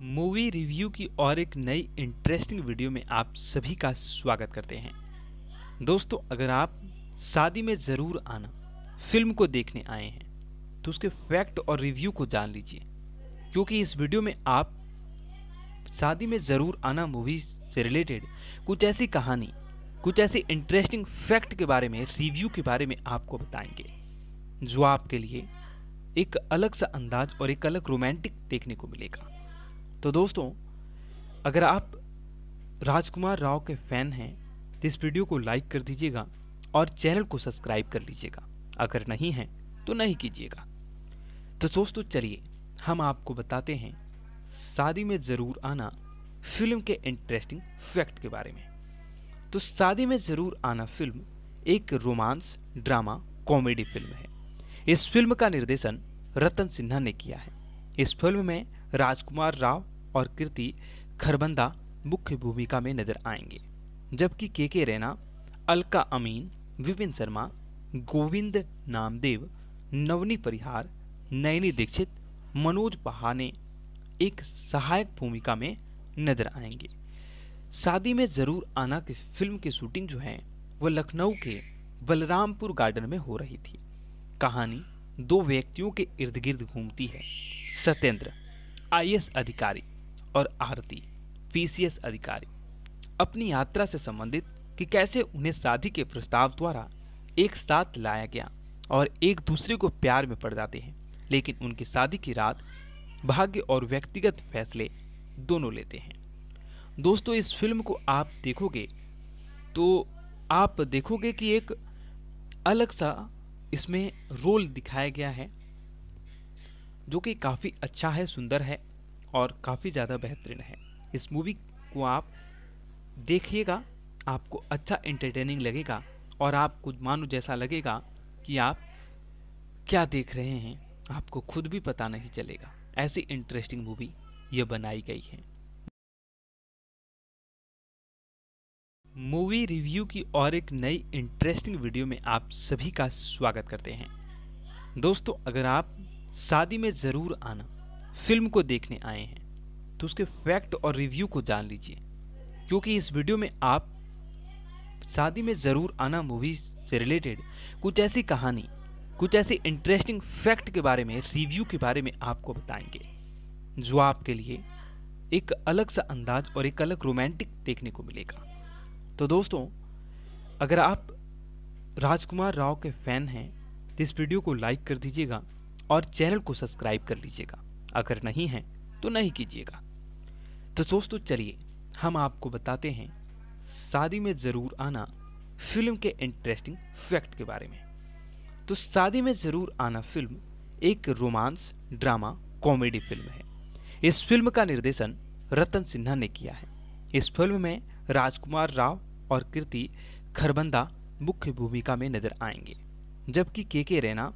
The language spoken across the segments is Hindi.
मूवी रिव्यू की और एक नई इंटरेस्टिंग वीडियो में आप सभी का स्वागत करते हैं। दोस्तों, अगर आप शादी में ज़रूर आना फ़िल्म को देखने आए हैं तो उसके फैक्ट और रिव्यू को जान लीजिए, क्योंकि इस वीडियो में आप शादी में ज़रूर आना मूवी से रिलेटेड कुछ ऐसी कहानी, कुछ ऐसे इंटरेस्टिंग फैक्ट के बारे में रिव्यू के बारे में आपको बताएँगे, जो आपके लिए एक अलग सा अंदाज और एक अलग रोमांटिक देखने को मिलेगा। तो दोस्तों, अगर आप राजकुमार राव के फ़ैन हैं तो इस वीडियो को लाइक कर दीजिएगा और चैनल को सब्सक्राइब कर लीजिएगा। अगर नहीं है तो नहीं कीजिएगा। तो दोस्तों, चलिए, हम आपको बताते हैं, शादी में ज़रूर आना फ़िल्म के इंटरेस्टिंग फैक्ट के बारे में। तो शादी में ज़रूर आना फ़िल्म एक रोमांस, ड्रामा कॉमेडी फ़िल्म है। इस फ़िल्म का निर्देशन रतन सिन्हा ने किया है। इस फ़िल्म में राजकुमार राव और कीर्ति खरबंदा मुख्य भूमिका में नज़र आएँगे, जबकि के के रैना, अलका अमीन, विपिन शर्मा, गोविंद नामदेव, नवनी परिहार, नयनी दीक्षित, मनोज पहाने एक सहायक भूमिका में नज़र आएँगे। शादी में ज़रूर आना की फ़िल्म की शूटिंग जो है वह लखनऊ के बलरामपुर गार्डन में हो रही थी। कहानी दो व्यक्तियों के इर्द गिर्द घूमती है, सत्येंद्र। आईएएस अधिकारी और आरती, पीसीएस अधिकारी, अपनी यात्रा से संबंधित कि कैसे उन्हें शादी के प्रस्ताव द्वारा एक साथ लाया गया और एक दूसरे को प्यार में पड़ जाते हैं, लेकिन उनकी शादी की रात भाग्य और व्यक्तिगत फैसले दोनों लेते हैं। दोस्तों, इस फ़िल्म को आप देखोगे तो आप देखोगे कि एक अलग सा इसमें रोल दिखाया गया है। जो कि काफ़ी अच्छा है, सुंदर है और काफ़ी ज़्यादा बेहतरीन है। इस मूवी को आप देखिएगा, आपको अच्छा एंटरटेनिंग लगेगा और आपको मानो जैसा लगेगा कि आप क्या देख रहे हैं, आपको खुद भी पता नहीं चलेगा। ऐसी इंटरेस्टिंग मूवी ये बनाई गई है। मूवी रिव्यू की और एक नई इंटरेस्टिंग वीडियो में आप सभी का स्वागत करते हैं। दोस्तों, अगर आप शादी में ज़रूर आना। फ़िल्म को देखने आए हैं तो उसके फैक्ट और रिव्यू को जान लीजिए, क्योंकि इस वीडियो में आप शादी में ज़रूर आना मूवी से रिलेटेड कुछ ऐसी कहानी, कुछ ऐसे इंटरेस्टिंग फैक्ट के बारे में रिव्यू के बारे में आपको बताएँगे, जो आपके लिए एक अलग सा अंदाज और एक अलग रोमांटिक देखने को मिलेगा। तो दोस्तों, अगर आप राजकुमार राव के फ़ैन हैं तो इस वीडियो को लाइक कर दीजिएगा और चैनल को सब्सक्राइब कर लीजिएगा। अगर नहीं है तो नहीं कीजिएगा। तो दोस्तों, चलिए, हम आपको बताते हैं, शादी में ज़रूर आना फ़िल्म के इंटरेस्टिंग फैक्ट के बारे में। तो शादी में ज़रूर आना फ़िल्म एक रोमांस, ड्रामा, कॉमेडी फ़िल्म है। इस फ़िल्म का निर्देशन रतन सिन्हा ने किया है। इस फ़िल्म में राजकुमार राव और कीर्ति खरबंदा मुख्य भूमिका में नज़र आएँगे, जबकि के के रैना,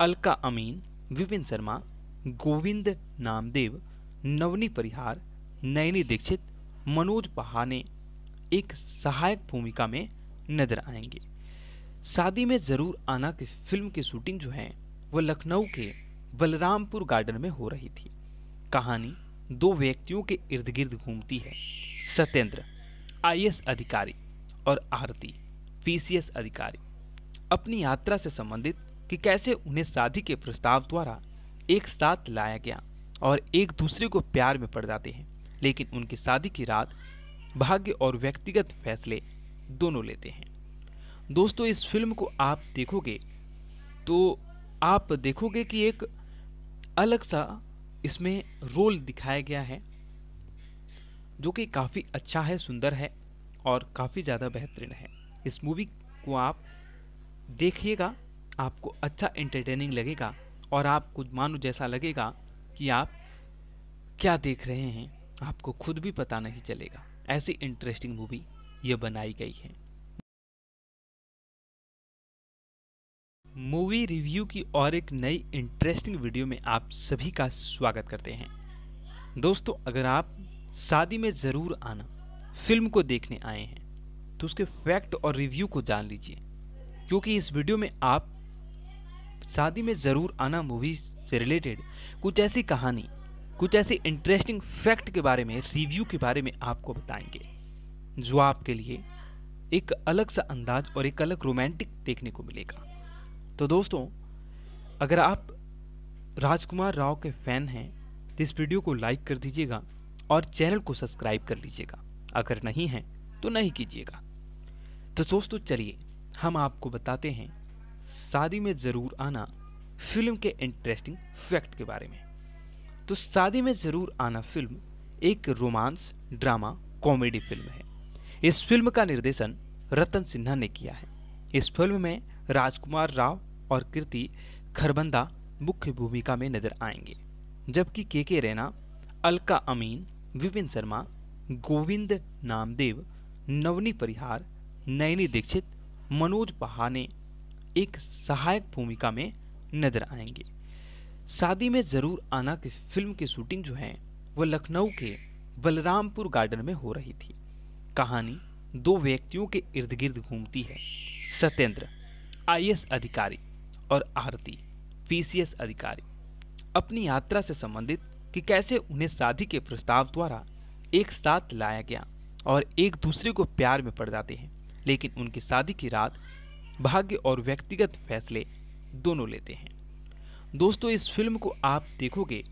अलका अमीन विपिन शर्मा, गोविंद नामदेव, नवनी परिहार, नयनी दीक्षित, मनोज पहाने एक सहायक भूमिका में नज़र आएँगे। शादी में ज़रूर आना की फ़िल्म की शूटिंग जो है वह लखनऊ के बलरामपुर गार्डन में हो रही थी। कहानी दो व्यक्तियों के इर्द गिर्द घूमती है। सत्येंद्र, आईएएस अधिकारी और आरती, पीसीएस अधिकारी, अपनी यात्रा से संबंधित कि कैसे उन्हें शादी के प्रस्ताव द्वारा एक साथ लाया गया और एक दूसरे को प्यार में पड़ जाते हैं, लेकिन उनकी शादी की रात भाग्य और व्यक्तिगत फैसले दोनों लेते हैं। दोस्तों, इस फ़िल्म को आप देखोगे तो आप देखोगे कि एक अलग सा इसमें रोल दिखाया गया है, जो कि काफ़ी अच्छा है, सुंदर है और काफ़ी ज़्यादा बेहतरीन है। इस मूवी को आप देखिएगा। आपको अच्छा एंटरटेनिंग लगेगा और आपको मानो जैसा लगेगा कि आप क्या देख रहे हैं, आपको खुद भी पता नहीं चलेगा। ऐसी इंटरेस्टिंग मूवी ये बनाई गई है। मूवी रिव्यू की और एक नई इंटरेस्टिंग वीडियो में आप सभी का स्वागत करते हैं। दोस्तों, अगर आप शादी में ज़रूर आना फ़िल्म को देखने आए हैं तो उसके फैक्ट और रिव्यू को जान लीजिए, क्योंकि इस वीडियो में आप शादी में ज़रूर आना मूवी से रिलेटेड कुछ ऐसी कहानी, कुछ ऐसे इंटरेस्टिंग फैक्ट के बारे में रिव्यू के बारे में आपको बताएँगे, जो आपके लिए एक अलग सा अंदाज और एक अलग रोमांटिक देखने को मिलेगा। तो दोस्तों, अगर आप राजकुमार राव के फ़ैन हैं तो इस वीडियो को लाइक कर दीजिएगा और चैनल को सब्सक्राइब कर लीजिएगा। अगर नहीं है तो नहीं कीजिएगा। तो दोस्तों, चलिए, हम आपको बताते हैं शादी में ज़रूर आना फ़िल्म के इंटरेस्टिंग फैक्ट के बारे में। तो शादी में ज़रूर आना फ़िल्म एक रोमांस, ड्रामा कॉमेडी फ़िल्म है। इस फ़िल्म का निर्देशन रतन सिन्हा ने किया है। इस फ़िल्म में राजकुमार राव और कीर्ति खरबंदा मुख्य भूमिका में नज़र आएँगे, जबकि के के रैना, अलका अमीन, विपिन शर्मा, गोविंद नामदेव, नवनी परिहार, नयनी दीक्षित, मनोज पहाने एक सहायक भूमिका में नज़र आएँगे। शादी में ज़रूर आना की फ़िल्म की शूटिंग जो है वह लखनऊ के बलरामपुर गार्डन में हो रही थी। कहानी, दो व्यक्तियों के इर्द गिर्द घूमती है। सत्येंद्र, आईएएस अधिकारी और आरती, पीसीएस अधिकारी। अपनी यात्रा से संबंधित कि कैसे उन्हें शादी के प्रस्ताव द्वारा एक साथ लाया गया और एक दूसरे को प्यार में पड़ जाते हैं, लेकिन उनकी शादी की रात भाग्य और व्यक्तिगत फैसले दोनों लेते हैं। दोस्तों, इस फ़िल्म को आप देखोगे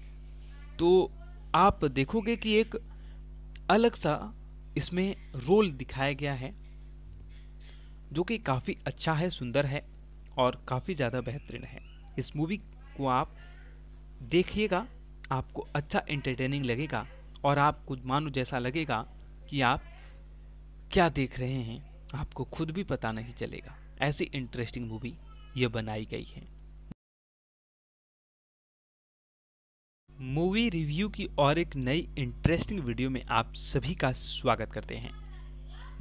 तो आप देखोगे कि एक अलग सा इसमें रोल दिखाया गया है, जो कि काफ़ी अच्छा है, सुंदर है और काफ़ी ज़्यादा बेहतरीन है। इस मूवी को आप देखिएगा, आपको अच्छा एंटरटेनिंग लगेगा और आपको मानो जैसा लगेगा कि आप क्या देख रहे हैं, आपको खुद भी पता नहीं चलेगा। ऐसी इंटरेस्टिंग मूवी ये बनाई गई है। मूवी रिव्यू की और एक नई इंटरेस्टिंग वीडियो में आप सभी का स्वागत करते हैं।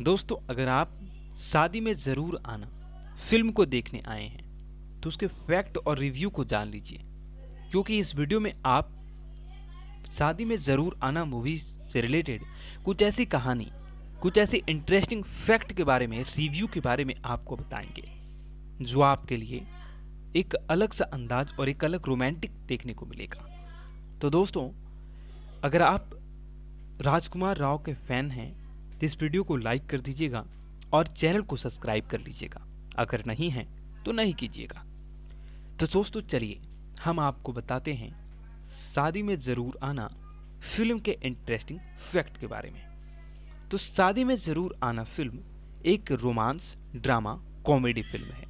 दोस्तों, अगर आप शादी में ज़रूर आना फ़िल्म को देखने आए हैं तो उसके फैक्ट और रिव्यू को जान लीजिए। क्योंकि इस वीडियो में आप शादी में ज़रूर आना मूवी से रिलेटेड कुछ ऐसी कहानी कुछ ऐसे इंटरेस्टिंग फैक्ट के बारे में रिव्यू के बारे में आपको बताएँगे, जो आपके लिए एक अलग सा अंदाज और एक अलग रोमांटिक देखने को मिलेगा। तो दोस्तों, अगर आप राजकुमार राव के फ़ैन हैं तो इस वीडियो को लाइक कर दीजिएगा और चैनल को सब्सक्राइब कर लीजिएगा। अगर नहीं है तो नहीं कीजिएगा। तो दोस्तों, चलिए, हम आपको बताते हैं, शादी में ज़रूर आना फ़िल्म के इंटरेस्टिंग फैक्ट के बारे में। तो शादी में ज़रूर आना फ़िल्म एक रोमांस, ड्रामा, कॉमेडी फ़िल्म है।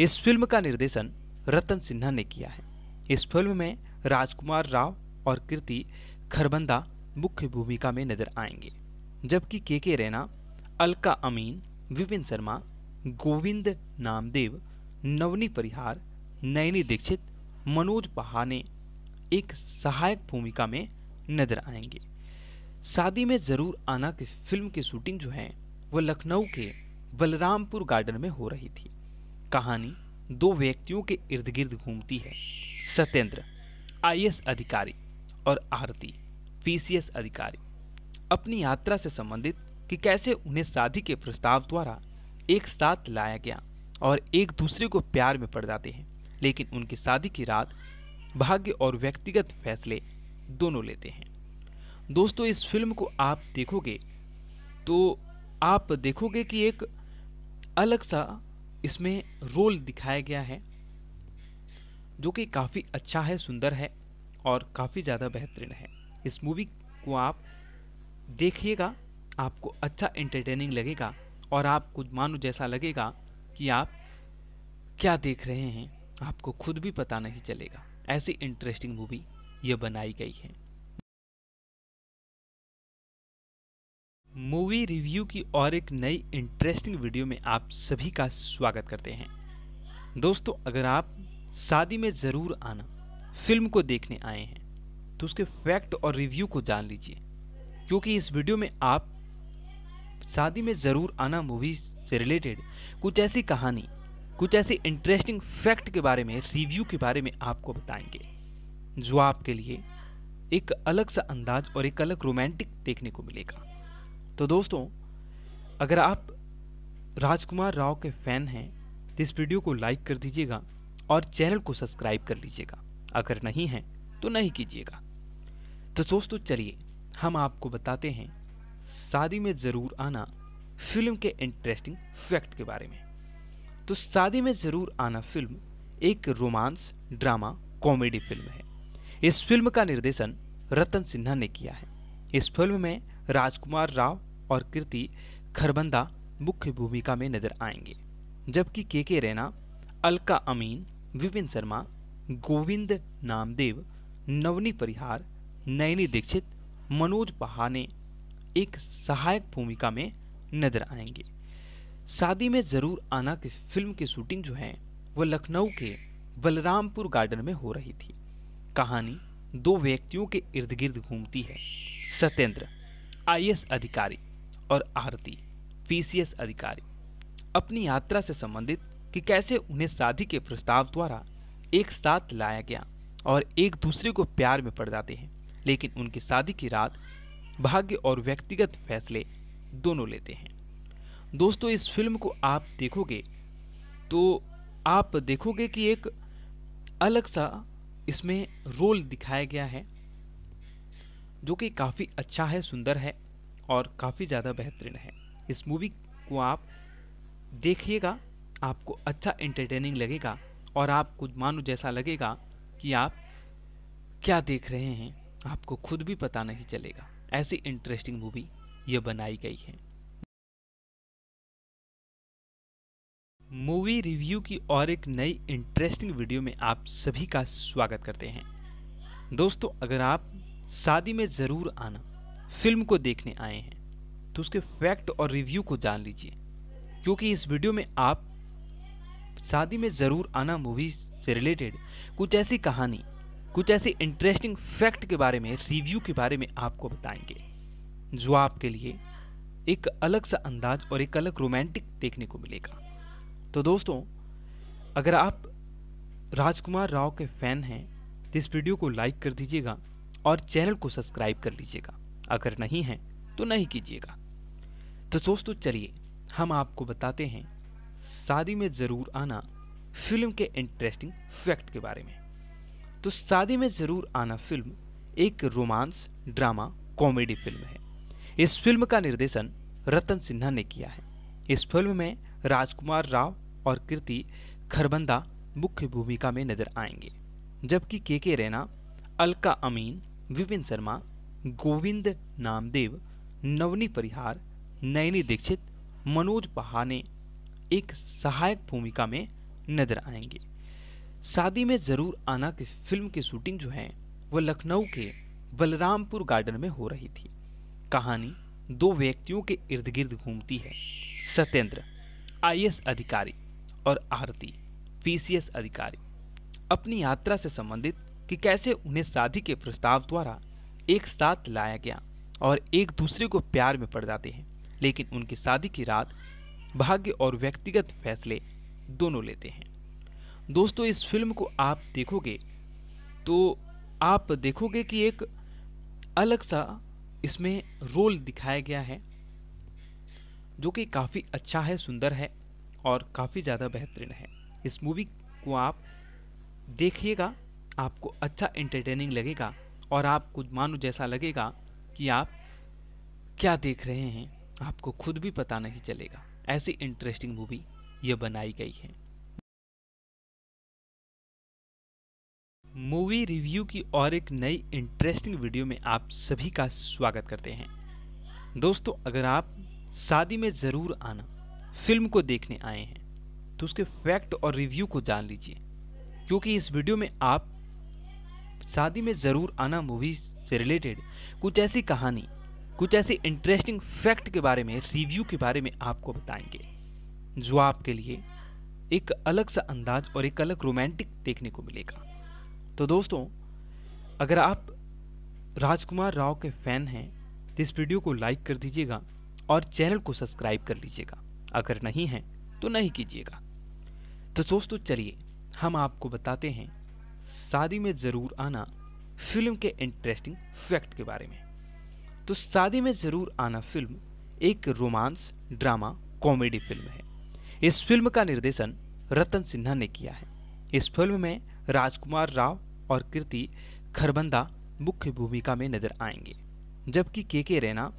इस फ़िल्म का निर्देशन रतन सिन्हा ने किया है। इस फ़िल्म में राजकुमार राव और कीर्ति खरबंदा मुख्य भूमिका में नज़र आएँगे, जबकि के के रैना, अलका अमीन, विपिन शर्मा, गोविंद नामदेव, नवनी परिहार, नयनी दीक्षित, मनोज पहाने एक सहायक भूमिका में नज़र आएँगे। शादी में ज़रूर आना की फ़िल्म की शूटिंग जो है वह लखनऊ के बलरामपुर गार्डन में हो रही थी। कहानी दो व्यक्तियों के इर्द गिर्द घूमती है। सत्येंद्र, आईएएस अधिकारी और आरती, पीसीएस अधिकारी, अपनी यात्रा से संबंधित कि कैसे उन्हें शादी के प्रस्ताव द्वारा एक साथ लाया गया और एक दूसरे को प्यार में पड़ जाते हैं, लेकिन उनकी शादी की रात भाग्य और व्यक्तिगत फैसले दोनों लेते हैं। दोस्तों, इस फ़िल्म को आप देखोगे तो आप देखोगे कि एक अलग सा इसमें रोल दिखाया गया है, जो कि काफ़ी अच्छा है, सुंदर है और काफ़ी ज़्यादा बेहतरीन है। इस मूवी को आप देखिएगा, आपको अच्छा एंटरटेनिंग लगेगा और आपको मानो जैसा लगेगा कि आप क्या देख रहे हैं, आपको खुद भी पता नहीं चलेगा। ऐसी इंटरेस्टिंग मूवी ये बनाई गई है। मूवी रिव्यू की और एक नई इंटरेस्टिंग वीडियो में आप सभी का स्वागत करते हैं। दोस्तों, अगर आप शादी में ज़रूर आना फ़िल्म को देखने आए हैं तो उसके फैक्ट और रिव्यू को जान लीजिए, क्योंकि इस वीडियो में आप शादी में ज़रूर आना मूवी से रिलेटेड कुछ ऐसी कहानी, कुछ ऐसे इंटरेस्टिंग फैक्ट के बारे में रिव्यू के बारे में आपको बताएँगे, जो आपके लिए एक अलग सा अंदाज और एक अलग रोमांटिक देखने को मिलेगा। तो दोस्तों, अगर आप राजकुमार राव के फ़ैन हैं तो इस वीडियो को लाइक कर दीजिएगा और चैनल को सब्सक्राइब कर लीजिएगा। अगर नहीं है तो नहीं कीजिएगा। तो दोस्तों, चलिए, हम आपको बताते हैं, शादी में ज़रूर आना फ़िल्म के इंटरेस्टिंग फैक्ट के बारे में। तो शादी में ज़रूर आना फ़िल्म एक रोमांस ड्रामा कॉमेडी फ़िल्म है। इस फ़िल्म का निर्देशन रतन सिन्हा ने किया है। इस फ़िल्म में राजकुमार राव और कीर्ति खरबंदा मुख्य भूमिका में नज़र आएँगे, जबकि के के रैना, अलका अमीन, विपिन शर्मा, गोविंद नामदेव, नवनी परिहार, नयनी दीक्षित, मनोज पहाने एक सहायक भूमिका में नज़र आएँगे। शादी में ज़रूर आना की फ़िल्म की शूटिंग जो है वह लखनऊ के बलरामपुर गार्डन में हो रही थी। कहानी दो व्यक्तियों के इर्द गिर्द घूमती है। सत्येंद्र आईएएस अधिकारी और आरती, पीसीएस अधिकारी, अपनी यात्रा से संबंधित कि कैसे उन्हें शादी के प्रस्ताव द्वारा एक साथ लाया गया और एक दूसरे को प्यार में पड़ जाते हैं, लेकिन उनकी शादी की रात भाग्य और व्यक्तिगत फैसले दोनों लेते हैं। दोस्तों, इस फ़िल्म को आप देखोगे तो आप देखोगे कि एक अलग सा इसमें रोल दिखाया गया है। जो कि काफ़ी अच्छा है, सुंदर है और काफ़ी ज़्यादा बेहतरीन है। इस मूवी को आप देखिएगा, आपको अच्छा एंटरटेनिंग लगेगा और आप आपको मानो जैसा लगेगा कि आप क्या देख रहे हैं, आपको खुद भी पता नहीं चलेगा। ऐसी इंटरेस्टिंग मूवी ये बनाई गई है। मूवी रिव्यू की और एक नई इंटरेस्टिंग वीडियो में आप सभी का स्वागत करते हैं। दोस्तों, अगर आप शादी में ज़रूर आना। फ़िल्म को देखने आए हैं तो उसके फैक्ट और रिव्यू को जान लीजिए, क्योंकि इस वीडियो में आप शादी में ज़रूर आना मूवी से रिलेटेड। कुछ ऐसी कहानी, कुछ ऐसी इंटरेस्टिंग फैक्ट के बारे में रिव्यू के बारे में आपको बताएँगे, जो आपके लिए एक अलग सा अंदाज और एक अलग रोमांटिक देखने को मिलेगा। तो दोस्तों, अगर आप राजकुमार राव के फ़ैन हैं तो इस वीडियो को लाइक कर दीजिएगा और चैनल को सब्सक्राइब कर लीजिएगा। अगर नहीं है तो नहीं कीजिएगा। तो दोस्तों, चलिए, हम आपको बताते हैं, शादी में ज़रूर आना फ़िल्म के इंटरेस्टिंग फैक्ट के बारे में। तो शादी में ज़रूर आना फ़िल्म एक रोमांस, ड्रामा, कॉमेडी फ़िल्म है। इस फ़िल्म का निर्देशन रतन सिन्हा ने किया है। इस फ़िल्म में राजकुमार राव और कीर्ति खरबंदा मुख्य भूमिका में नज़र आएँगे, जबकि के के रैना, अलका अमीन विपिन शर्मा, गोविंद नामदेव, नवनी परिहार, नयनी दीक्षित, मनोज पहाने एक सहायक भूमिका में नज़र आएँगे। शादी में ज़रूर आना की फ़िल्म की शूटिंग जो है वह लखनऊ के बलरामपुर गार्डन में हो रही थी। कहानी दो व्यक्तियों के इर्द गिर्द घूमती है। सत्येंद्र, आईएएस अधिकारी और आरती, पीसीएस अधिकारी, अपनी यात्रा से संबंधित कि कैसे उन्हें शादी के प्रस्ताव द्वारा एक साथ लाया गया और एक दूसरे को प्यार में पड़ जाते हैं, लेकिन उनकी शादी की रात भाग्य और व्यक्तिगत फैसले दोनों लेते हैं। दोस्तों, इस फ़िल्म को आप देखोगे तो आप देखोगे कि एक अलग सा इसमें रोल दिखाया गया है, जो कि काफ़ी अच्छा है, सुंदर है और काफ़ी ज़्यादा बेहतरीन है। इस मूवी को आप देखिएगा। आपको अच्छा एंटरटेनिंग लगेगा और आपको मानो जैसा लगेगा कि आप क्या देख रहे हैं, आपको खुद भी पता नहीं चलेगा। ऐसी इंटरेस्टिंग मूवी ये बनाई गई है। मूवी रिव्यू की और एक नई इंटरेस्टिंग वीडियो में आप सभी का स्वागत करते हैं। दोस्तों, अगर आप शादी में ज़रूर आना फ़िल्म को देखने आए हैं तो उसके फैक्ट और रिव्यू को जान लीजिए, क्योंकि इस वीडियो में आप शादी में ज़रूर आना मूवी से रिलेटेड कुछ ऐसी कहानी, कुछ ऐसी इंटरेस्टिंग फैक्ट के बारे में रिव्यू के बारे में आपको बताएँगे, जो आपके लिए एक अलग सा अंदाज और एक अलग रोमांटिक देखने को मिलेगा। तो दोस्तों, अगर आप राजकुमार राव के फ़ैन हैं तो इस वीडियो को लाइक कर दीजिएगा और चैनल को सब्सक्राइब कर लीजिएगा। अगर नहीं है तो नहीं कीजिएगा। तो दोस्तों, चलिए, हम आपको बताते हैं शादी में ज़रूर आना फ़िल्म के इंटरेस्टिंग फैक्ट के बारे में। तो शादी में ज़रूर आना फ़िल्म एक रोमांस ड्रामा कॉमेडी फ़िल्म है। इस फ़िल्म का निर्देशन रतन सिन्हा ने किया है। इस फ़िल्म में राजकुमार राव और कीर्ति खरबंदा मुख्य भूमिका में नज़र आएँगे, जबकि के के रैना,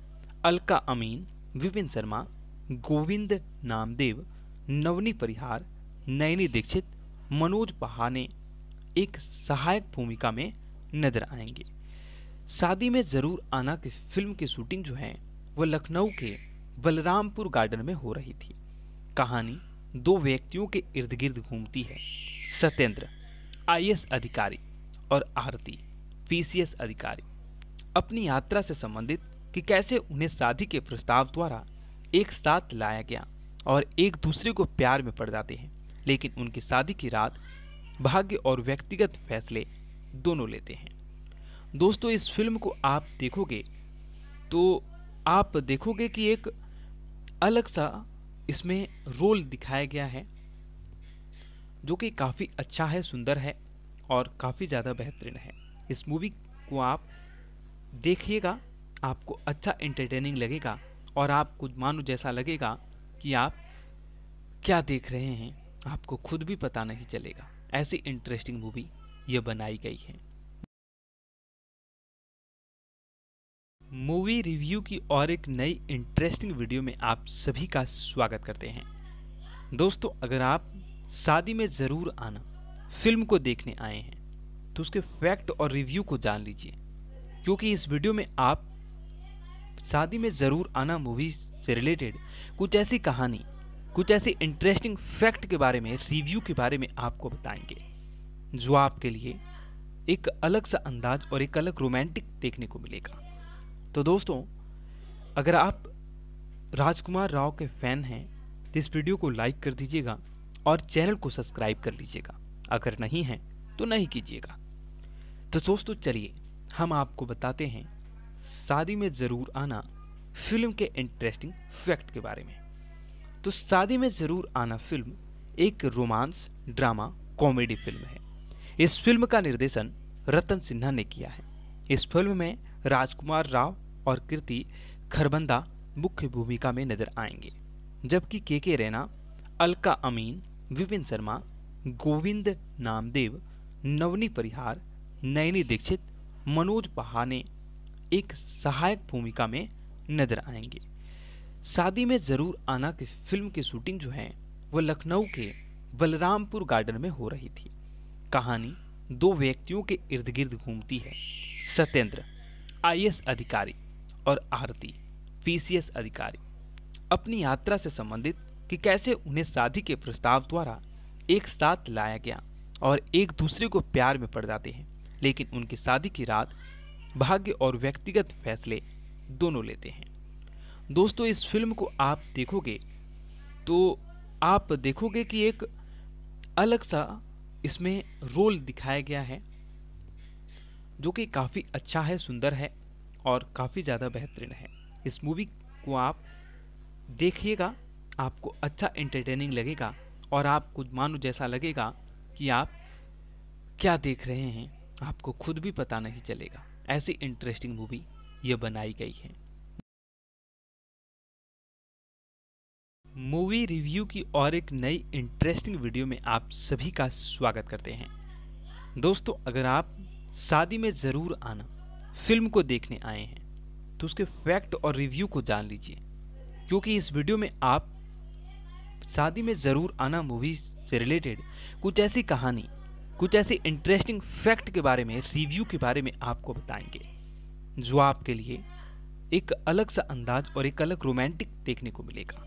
अलका अमीन, विपिन शर्मा, गोविंद नामदेव, नवनी परिहार, नयनी दीक्षित, मनोज पहाने एक सहायक भूमिका में नज़र आएँगे। शादी में ज़रूर आना की फ़िल्म की शूटिंग जो है, वह लखनऊ के बलरामपुर गार्डन में हो रही थी। कहानी, दो व्यक्तियों के इर्द गिर्द घूमती है। सत्येंद्र, आईएएस अधिकारी और आरती, पीसीएस अधिकारी, अपनी यात्रा से संबंधित कि कैसे उन्हें शादी के प्रस्ताव द्वारा एक साथ लाया गया और एक दूसरे को प्यार में पड़ जाते हैं। लेकिन उनकी शादी की रात भाग्य और व्यक्तिगत फैसले दोनों लेते हैं। दोस्तों, इस फ़िल्म को आप देखोगे तो आप देखोगे कि एक अलग सा इसमें रोल दिखाया गया है, जो कि काफ़ी अच्छा है, सुंदर है और काफ़ी ज़्यादा बेहतरीन है। इस मूवी को आप देखिएगा, आपको अच्छा एंटरटेनिंग लगेगा और आपको मानो जैसा लगेगा कि आप क्या देख रहे हैं, आपको खुद भी पता नहीं चलेगा। ऐसी इंटरेस्टिंग मूवी ये बनाई गई है। मूवी रिव्यू की और एक नई इंटरेस्टिंग वीडियो में आप सभी का स्वागत करते हैं। दोस्तों, अगर आप शादी में ज़रूर आना फ़िल्म को देखने आए हैं तो उसके फैक्ट और रिव्यू को जान लीजिए। क्योंकि इस वीडियो में आप शादी में ज़रूर आना मूवी से रिलेटेड कुछ ऐसी कहानी कुछ ऐसे इंटरेस्टिंग फैक्ट के बारे में रिव्यू के बारे में आपको बताएँगे, जो आपके लिए एक अलग सा अंदाज और एक अलग रोमांटिक देखने को मिलेगा। तो दोस्तों, अगर आप राजकुमार राव के फ़ैन हैं तो इस वीडियो को लाइक कर दीजिएगा और चैनल को सब्सक्राइब कर लीजिएगा। अगर नहीं है तो नहीं कीजिएगा। तो दोस्तों, चलिए, हम आपको बताते हैं, शादी में ज़रूर आना फ़िल्म के इंटरेस्टिंग फैक्ट के बारे में। तो शादी में ज़रूर आना फ़िल्म एक रोमांस, ड्रामा, कॉमेडी फ़िल्म है। इस फ़िल्म का निर्देशन रतन सिन्हा ने किया है। इस फ़िल्म में राजकुमार राव और कीर्ति खरबंदा मुख्य भूमिका में नज़र आएँगे, जबकि के के रैना, अलका अमीन, विपिन शर्मा, गोविंद नामदेव, नवनी परिहार, नयनी दीक्षित, मनोज पहाने एक सहायक भूमिका में नज़र आएँगे। शादी में ज़रूर आना की फ़िल्म की शूटिंग जो है वह लखनऊ के बलरामपुर गार्डन में हो रही थी। कहानी दो व्यक्तियों के इर्द गिर्द घूमती है। सत्येंद्र, आईएएस अधिकारी और आरती, पीसीएस अधिकारी, अपनी यात्रा से संबंधित कि कैसे उन्हें शादी के प्रस्ताव द्वारा एक साथ लाया गया और एक दूसरे को प्यार में पड़ जाते हैं, लेकिन उनकी शादी की रात भाग्य और व्यक्तिगत फैसले दोनों लेते हैं। दोस्तों, इस फ़िल्म को आप देखोगे तो आप देखोगे कि एक अलग सा इसमें रोल दिखाया गया है, जो कि काफ़ी अच्छा है, सुंदर है और काफ़ी ज़्यादा बेहतरीन है। इस मूवी को आप देखिएगा, आपको अच्छा एंटरटेनिंग लगेगा और आपको मानो जैसा लगेगा कि आप क्या देख रहे हैं, आपको खुद भी पता नहीं चलेगा। ऐसी इंटरेस्टिंग मूवी ये बनाई गई है। मूवी रिव्यू की और एक नई इंटरेस्टिंग वीडियो में आप सभी का स्वागत करते हैं। दोस्तों, अगर आप शादी में ज़रूर आना फ़िल्म को देखने आए हैं तो उसके फैक्ट और रिव्यू को जान लीजिए, क्योंकि इस वीडियो में आप शादी में ज़रूर आना मूवी से रिलेटेड कुछ ऐसी कहानी, कुछ ऐसे इंटरेस्टिंग फैक्ट के बारे में रिव्यू के बारे में आपको बताएँगे, जो आपके लिए एक अलग सा अंदाज और एक अलग रोमांटिक देखने को मिलेगा।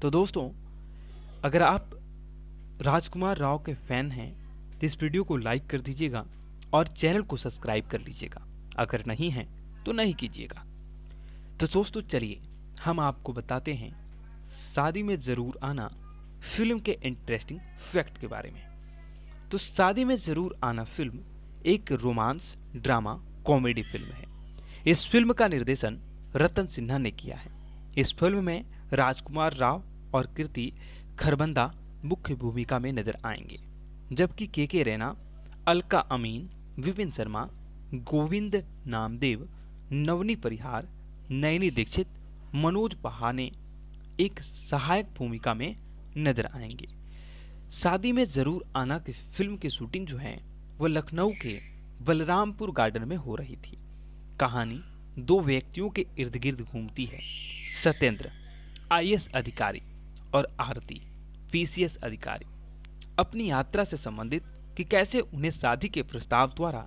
तो दोस्तों, अगर आप राजकुमार राव के फ़ैन हैं तो इस वीडियो को लाइक कर दीजिएगा और चैनल को सब्सक्राइब कर लीजिएगा। अगर नहीं है तो नहीं कीजिएगा। तो दोस्तों, चलिए, हम आपको बताते हैं, शादी में ज़रूर आना फ़िल्म के इंटरेस्टिंग फैक्ट के बारे में। तो शादी में ज़रूर आना फ़िल्म एक रोमांस ड्रामा कॉमेडी फ़िल्म है। इस फ़िल्म का निर्देशन रतन सिन्हा ने किया है। इस फ़िल्म में राजकुमार राव और कीर्ति खरबंदा मुख्य भूमिका में नज़र आएँगे, जबकि के के रैना, अलका अमीन, विपिन शर्मा, गोविंद नामदेव, नवनी परिहार, नयनी दीक्षित, मनोज पहाने एक सहायक भूमिका में नज़र आएँगे। शादी में ज़रूर आना की फ़िल्म की शूटिंग जो है वह लखनऊ के बलरामपुर गार्डन में हो रही थी। कहानी दो व्यक्तियों के इर्द गिर्द घूमती है। सत्येंद्र आईएएस अधिकारी और आरती, पीसीएस अधिकारी, अपनी यात्रा से संबंधित कि कैसे उन्हें शादी के प्रस्ताव द्वारा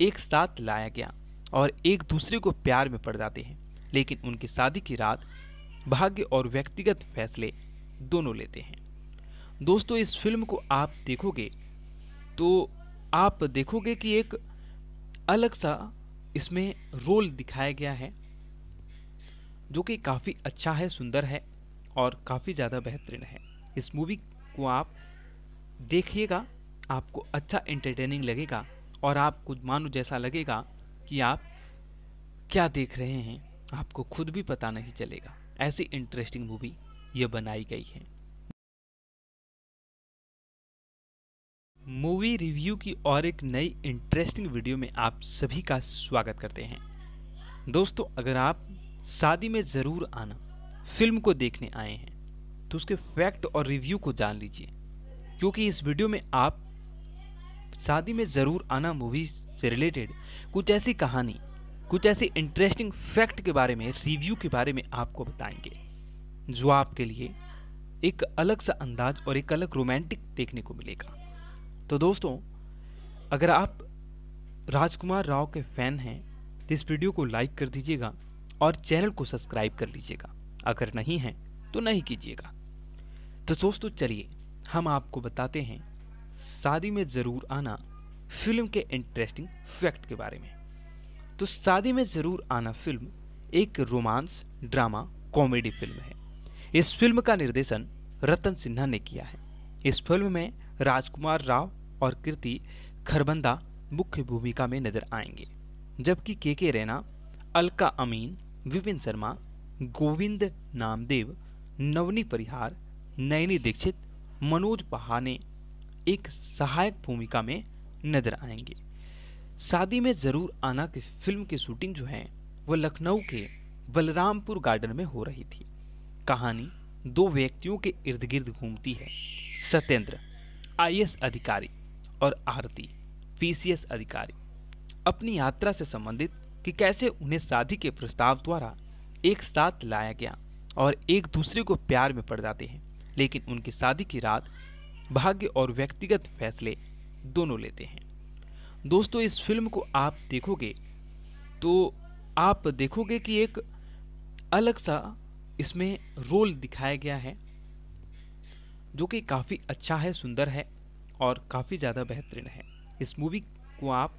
एक साथ लाया गया और एक दूसरे को प्यार में पड़ जाते हैं, लेकिन उनकी शादी की रात भाग्य और व्यक्तिगत फैसले दोनों लेते हैं। दोस्तों, इस फ़िल्म को आप देखोगे तो आप देखोगे कि एक अलग सा इसमें रोल दिखाया गया है। जो कि काफ़ी अच्छा है, सुंदर है और काफ़ी ज़्यादा बेहतरीन है। इस मूवी को आप देखिएगा, आपको अच्छा एंटरटेनिंग लगेगा और आपको मानो जैसा लगेगा कि आप क्या देख रहे हैं, आपको खुद भी पता नहीं चलेगा। ऐसी इंटरेस्टिंग मूवी ये बनाई गई है। मूवी रिव्यू की और एक नई इंटरेस्टिंग वीडियो में आप सभी का स्वागत करते हैं। दोस्तों, अगर आप शादी में ज़रूर आना। फ़िल्म को देखने आए हैं तो उसके फैक्ट और रिव्यू को जान लीजिए, क्योंकि इस वीडियो में आप शादी में ज़रूर आना मूवी से रिलेटेड कुछ ऐसी कहानी, कुछ ऐसी इंटरेस्टिंग फैक्ट के बारे में रिव्यू के बारे में आपको बताएँगे, जो आपके लिए एक अलग सा अंदाज और एक अलग रोमांटिक देखने को मिलेगा। तो दोस्तों, अगर आप राजकुमार राव के फ़ैन हैं तो इस वीडियो को लाइक कर दीजिएगा और चैनल को सब्सक्राइब कर लीजिएगा। अगर नहीं है तो नहीं कीजिएगा। तो दोस्तों, चलिए, हम आपको बताते हैं, शादी में ज़रूर आना फ़िल्म के इंटरेस्टिंग फैक्ट के बारे में। तो शादी में ज़रूर आना फ़िल्म एक रोमांस, ड्रामा कॉमेडी फ़िल्म है। इस फ़िल्म का निर्देशन रतन सिन्हा ने किया है। इस फ़िल्म में राजकुमार राव और कृति खरबंदा मुख्य भूमिका में नज़र आएँगे, जबकि के के रैना, अलका अमीन विपिन शर्मा, गोविंद नामदेव, नवनी परिहार, नयनी दीक्षित, मनोज पहाने एक सहायक भूमिका में नज़र आएँगे। शादी में ज़रूर आना की फ़िल्म की शूटिंग जो है वह लखनऊ के बलरामपुर गार्डन में हो रही थी। कहानी दो व्यक्तियों के इर्द गिर्द घूमती है, सत्येंद्र, आईएएस अधिकारी और आरती, पीसीएस अधिकारी। अपनी यात्रा से संबंधित कि कैसे उन्हें शादी के प्रस्ताव द्वारा एक साथ लाया गया और एक दूसरे को प्यार में पड़ जाते हैं, लेकिन उनकी शादी की रात भाग्य और व्यक्तिगत फैसले दोनों लेते हैं। दोस्तों, इस फ़िल्म को आप देखोगे तो आप देखोगे कि एक अलग सा इसमें रोल दिखाया गया है, जो कि काफ़ी अच्छा है, सुंदर है और काफ़ी ज़्यादा बेहतरीन है। इस मूवी को आप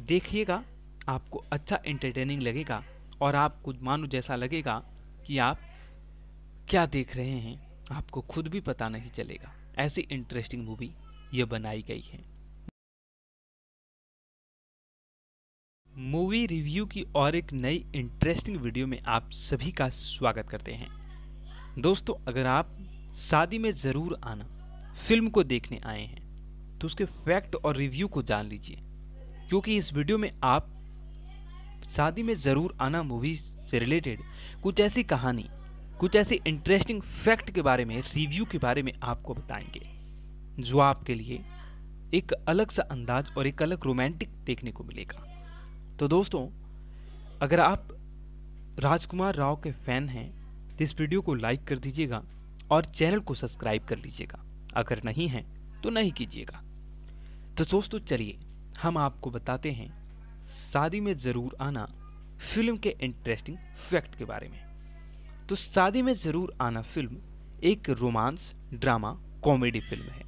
देखिएगा। आपको अच्छा एंटरटेनिंग लगेगा और आपको मानो जैसा लगेगा कि आप क्या देख रहे हैं, आपको खुद भी पता नहीं चलेगा। ऐसी इंटरेस्टिंग मूवी ये बनाई गई है। मूवी रिव्यू की और एक नई इंटरेस्टिंग वीडियो में आप सभी का स्वागत करते हैं। दोस्तों, अगर आप शादी में ज़रूर आना फ़िल्म को देखने आए हैं तो उसके फैक्ट और रिव्यू को जान लीजिए, क्योंकि इस वीडियो में आप शादी में ज़रूर आना मूवी से रिलेटेड कुछ ऐसी कहानी, कुछ ऐसी इंटरेस्टिंग फैक्ट के बारे में रिव्यू के बारे में आपको बताएँगे, जो आपके लिए एक अलग सा अंदाज और एक अलग रोमांटिक देखने को मिलेगा। तो दोस्तों, अगर आप राजकुमार राव के फ़ैन हैं तो इस वीडियो को लाइक कर दीजिएगा और चैनल को सब्सक्राइब कर लीजिएगा। अगर नहीं है तो नहीं कीजिएगा। तो दोस्तों, चलिए, हम आपको बताते हैं शादी में ज़रूर आना फ़िल्म के इंटरेस्टिंग फैक्ट के बारे में। तो शादी में ज़रूर आना फ़िल्म एक रोमांस ड्रामा कॉमेडी फ़िल्म है।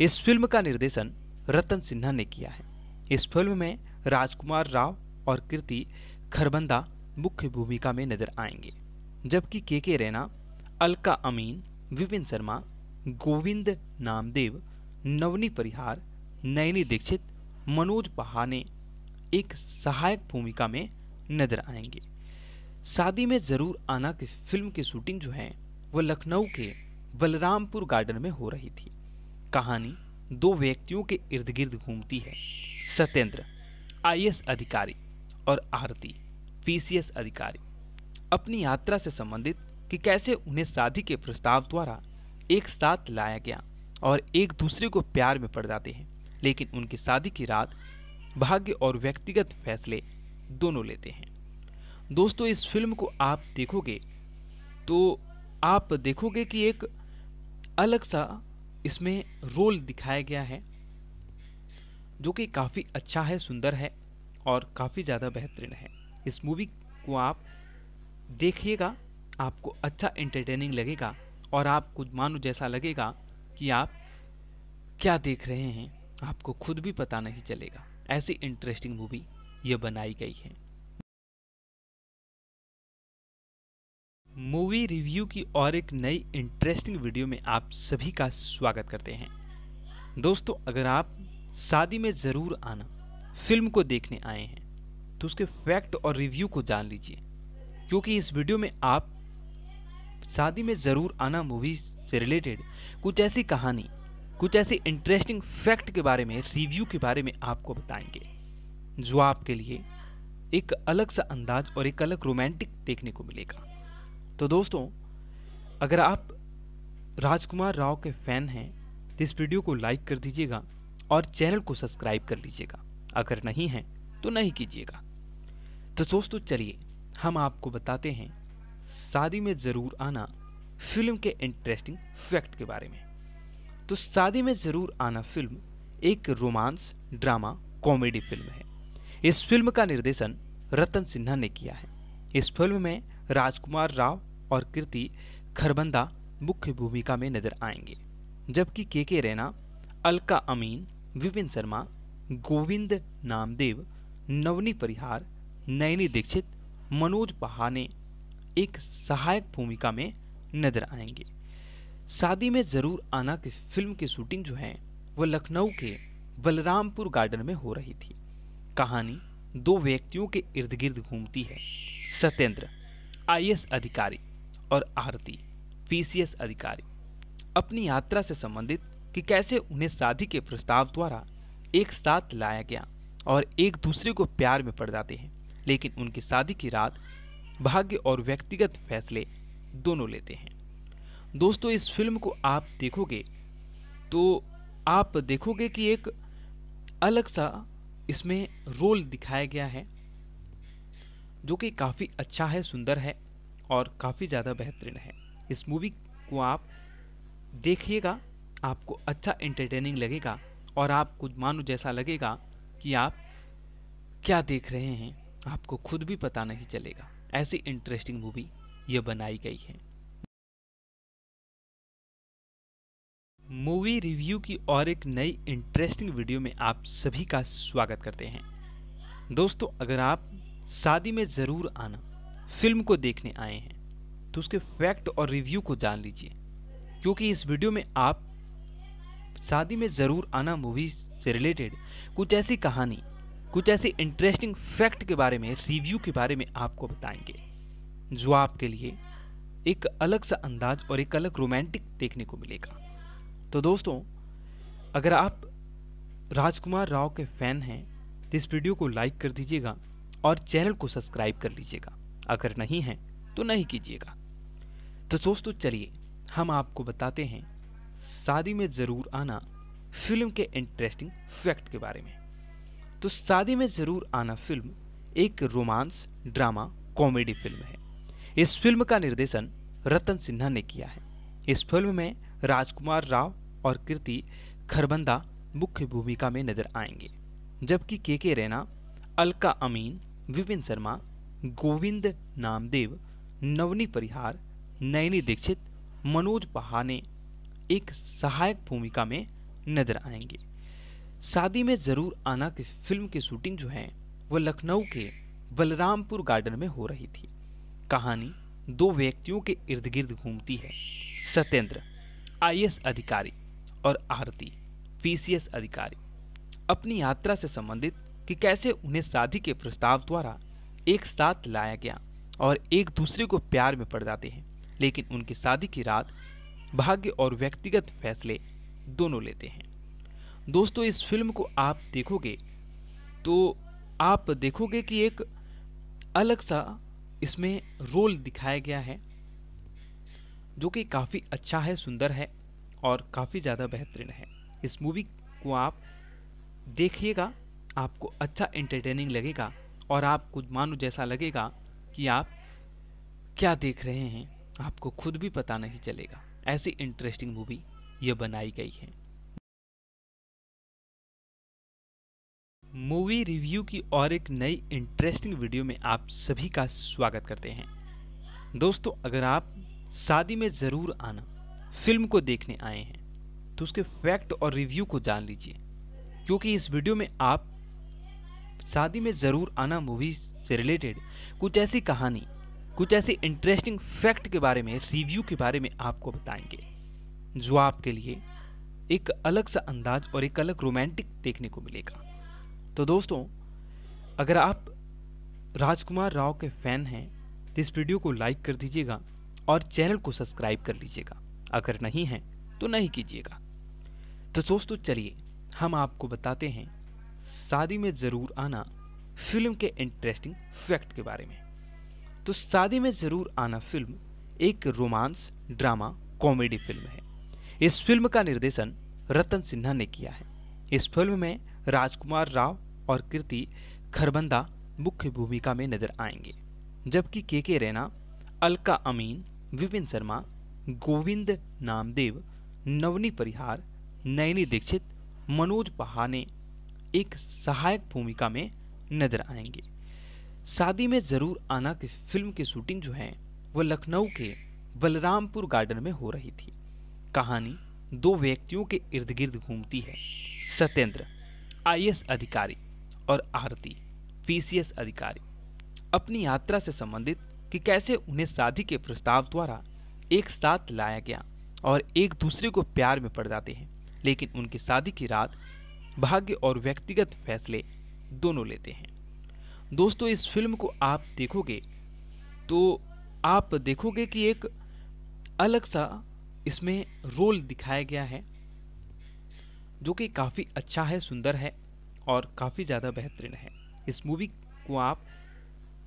इस फ़िल्म का निर्देशन रतन सिन्हा ने किया है। इस फ़िल्म में राजकुमार राव और कृति खरबंदा मुख्य भूमिका में नज़र आएँगे, जबकि के के रैना, अलका अमीन, विपिन शर्मा, गोविंद नामदेव, नवनी परिहार, नयनी दीक्षित, मनोज पहाने एक सहायक भूमिका में नज़र आएँगे। शादी में ज़रूर आना की फ़िल्म की शूटिंग जो है वह लखनऊ के बलरामपुर गार्डन में हो रही थी। कहानी, दो व्यक्तियों के इर्द गिर्द घूमती है। सत्येंद्र, आईएएस अधिकारी और आरती, पीसीएस अधिकारी, अपनी यात्रा से संबंधित कि कैसे उन्हें शादी के प्रस्ताव द्वारा एक साथ लाया गया और एक दूसरे को प्यार में पड़ जाते हैं। लेकिन उनकी शादी की रात भाग्य और व्यक्तिगत फैसले दोनों लेते हैं। दोस्तों, इस फ़िल्म को आप देखोगे तो आप देखोगे कि एक अलग सा इसमें रोल दिखाया गया है, जो कि काफ़ी अच्छा है, सुंदर है और काफ़ी ज़्यादा बेहतरीन है। इस मूवी को आप देखिएगा, आपको अच्छा एंटरटेनिंग लगेगा और आपको मानो जैसा लगेगा कि आप क्या देख रहे हैं, आपको खुद भी पता नहीं चलेगा। ऐसी इंटरेस्टिंग मूवी ये बनाई गई है। मूवी रिव्यू की और एक नई इंटरेस्टिंग वीडियो में आप सभी का स्वागत करते हैं। दोस्तों, अगर आप शादी में ज़रूर आना फ़िल्म को देखने आए हैं तो उसके फैक्ट और रिव्यू को जान लीजिए। क्योंकि इस वीडियो में आप शादी में ज़रूर आना मूवी से रिलेटेड कुछ ऐसी कहानी कुछ ऐसी इंटरेस्टिंग फैक्ट के बारे में रिव्यू के बारे में आपको बताएँगे, जो आपके लिए एक अलग सा अंदाज और एक अलग रोमांटिक देखने को मिलेगा। तो दोस्तों, अगर आप राजकुमार राव के फ़ैन हैं तो इस वीडियो को लाइक कर दीजिएगा और चैनल को सब्सक्राइब कर लीजिएगा। अगर नहीं है तो नहीं कीजिएगा। तो दोस्तों, चलिए, हम आपको बताते हैं, शादी में ज़रूर आना फ़िल्म के इंटरेस्टिंग फैक्ट के बारे में। तो शादी में ज़रूर आना फ़िल्म एक रोमांस, ड्रामा, कॉमेडी फ़िल्म है। इस फ़िल्म का निर्देशन रतन सिन्हा ने किया है। इस फ़िल्म में राजकुमार राव और कृति खरबंदा मुख्य भूमिका में नज़र आएँगे, जबकि के के रैना, अलका अमीन, विपिन शर्मा, गोविंद नामदेव, नवनी परिहार, नयनी दीक्षित, मनोज पहाने एक सहायक भूमिका में नज़र आएँगे। शादी में ज़रूर आना की फ़िल्म की शूटिंग जो है वह लखनऊ के बलरामपुर गार्डन में हो रही थी। कहानी, दो व्यक्तियों के इर्द गिर्द घूमती है। सत्येंद्र, आईएएस अधिकारी और आरती, पीसीएस अधिकारी। अपनी यात्रा से संबंधित कि कैसे उन्हें शादी के प्रस्ताव द्वारा एक साथ लाया गया और एक दूसरे को प्यार में पड़ जाते हैं, लेकिन उनकी शादी की रात भाग्य और व्यक्तिगत फैसले दोनों लेते हैं। दोस्तों, इस फ़िल्म को आप देखोगे तो आप देखोगे कि एक अलग सा इसमें रोल दिखाया गया है, जो कि काफ़ी अच्छा है, सुंदर है और काफ़ी ज़्यादा बेहतरीन है। इस मूवी को आप देखिएगा, आपको अच्छा एंटरटेनिंग लगेगा और आपको मानो जैसा लगेगा कि आप क्या देख रहे हैं, आपको खुद भी पता नहीं चलेगा। ऐसी इंटरेस्टिंग मूवी ये बनाई गई है। मूवी रिव्यू की और एक नई इंटरेस्टिंग वीडियो में आप सभी का स्वागत करते हैं। दोस्तों, अगर आप शादी में ज़रूर आना फ़िल्म को देखने आए हैं तो उसके फैक्ट और रिव्यू को जान लीजिए, क्योंकि इस वीडियो में आप शादी में ज़रूर आना मूवी से रिलेटेड कुछ ऐसी कहानी, कुछ ऐसी इंटरेस्टिंग फैक्ट के बारे में रिव्यू के बारे में आपको बताएँगे, जो आपके लिए एक अलग सा अंदाज और एक अलग रोमांटिक देखने को मिलेगा। तो दोस्तों, अगर आप राजकुमार राव के फ़ैन हैं तो इस वीडियो को लाइक कर दीजिएगा और चैनल को सब्सक्राइब कर लीजिएगा। अगर नहीं है तो नहीं कीजिएगा। तो दोस्तों, चलिए, हम आपको बताते हैं, शादी में ज़रूर आना फ़िल्म के इंटरेस्टिंग फैक्ट के बारे में। तो शादी में ज़रूर आना फ़िल्म एक रोमांस, ड्रामा, कॉमेडी फ़िल्म है। इस फ़िल्म का निर्देशन रतन सिन्हा ने किया है। इस फ़िल्म में राजकुमार राव और कृति खरबंदा मुख्य भूमिका में नज़र आएँगे, जबकि के के रैना, अलका अमीन, विपिन शर्मा, गोविंद नामदेव, नवनी परिहार, नयनी दीक्षित, मनोज पहाने एक सहायक भूमिका में नज़र आएँगे। शादी में ज़रूर आना की फ़िल्म की शूटिंग जो है वह लखनऊ के बलरामपुर गार्डन में हो रही थी। कहानी दो व्यक्तियों के इर्द गिर्द घूमती है। सत्येंद्र, आईएएस अधिकारी। और आरती पीसीएस अधिकारी, अपनी यात्रा से संबंधित कि कैसे उन्हें शादी के प्रस्ताव द्वारा एक साथ लाया गया और एक दूसरे को प्यार में पड़ जाते हैं, लेकिन उनकी शादी की रात भाग्य और व्यक्तिगत फैसले दोनों लेते हैं। दोस्तों, इस फ़िल्म को आप देखोगे तो आप देखोगे कि एक अलग सा इसमें रोल दिखाया गया है, जो कि काफ़ी अच्छा है, सुंदर है। और काफ़ी ज़्यादा बेहतरीन है। इस मूवी को आप देखिएगा, आपको अच्छा एंटरटेनिंग लगेगा और आप आपको मानो जैसा लगेगा कि आप क्या देख रहे हैं, आपको खुद भी पता नहीं चलेगा। ऐसी इंटरेस्टिंग मूवी ये बनाई गई है। मूवी रिव्यू की और एक नई इंटरेस्टिंग वीडियो में आप सभी का स्वागत करते हैं। दोस्तों, अगर आप शादी में ज़रूर आना फ़िल्म को देखने आए हैं तो उसके फैक्ट और रिव्यू को जान लीजिए। क्योंकि इस वीडियो में आप शादी में ज़रूर आना मूवी से रिलेटेड। कुछ ऐसी कहानी, कुछ ऐसे इंटरेस्टिंग फैक्ट के बारे में रिव्यू के बारे में आपको बताएँगे, जो आपके लिए एक अलग सा अंदाज और एक अलग रोमांटिक देखने को मिलेगा। तो दोस्तों, अगर आप राजकुमार राव के फ़ैन हैं तो इस वीडियो को लाइक कर दीजिएगा और चैनल को सब्सक्राइब कर लीजिएगा। अगर नहीं है तो नहीं कीजिएगा। तो दोस्तों, चलिए, हम आपको बताते हैं, शादी में ज़रूर आना फ़िल्म के इंटरेस्टिंग फैक्ट के बारे में। तो शादी में ज़रूर आना फ़िल्म एक रोमांस, ड्रामा कॉमेडी फ़िल्म है। इस फ़िल्म का निर्देशन रतन सिन्हा ने किया है। इस फ़िल्म में राजकुमार राव और कीर्ति खरबंदा मुख्य भूमिका में नज़र आएँगे, जबकि के के रैना, अलका अमीन, विपिन शर्मा गोविंद नामदेव, नवनी परिहार, नयनी दीक्षित, मनोज पहाने एक सहायक भूमिका में नज़र आएँगे। शादी में ज़रूर आना की फ़िल्म की शूटिंग जो है, वह लखनऊ के बलरामपुर गार्डन में हो रही थी। कहानी, दो व्यक्तियों के इर्द गिर्द घूमती है। सत्येंद्र, आईएएस अधिकारी और आरती, पीसीएस अधिकारी। अपनी यात्रा से संबंधित कि कैसे उन्हें शादी के प्रस्ताव द्वारा एक साथ लाया गया और एक दूसरे को प्यार में पड़ जाते हैं, लेकिन उनकी शादी की रात भाग्य और व्यक्तिगत फैसले दोनों लेते हैं। दोस्तों, इस फ़िल्म को आप देखोगे तो आप देखोगे कि एक अलग सा इसमें रोल दिखाया गया है, जो कि काफ़ी अच्छा है, सुंदर है और काफ़ी ज़्यादा बेहतरीन है। इस मूवी को आप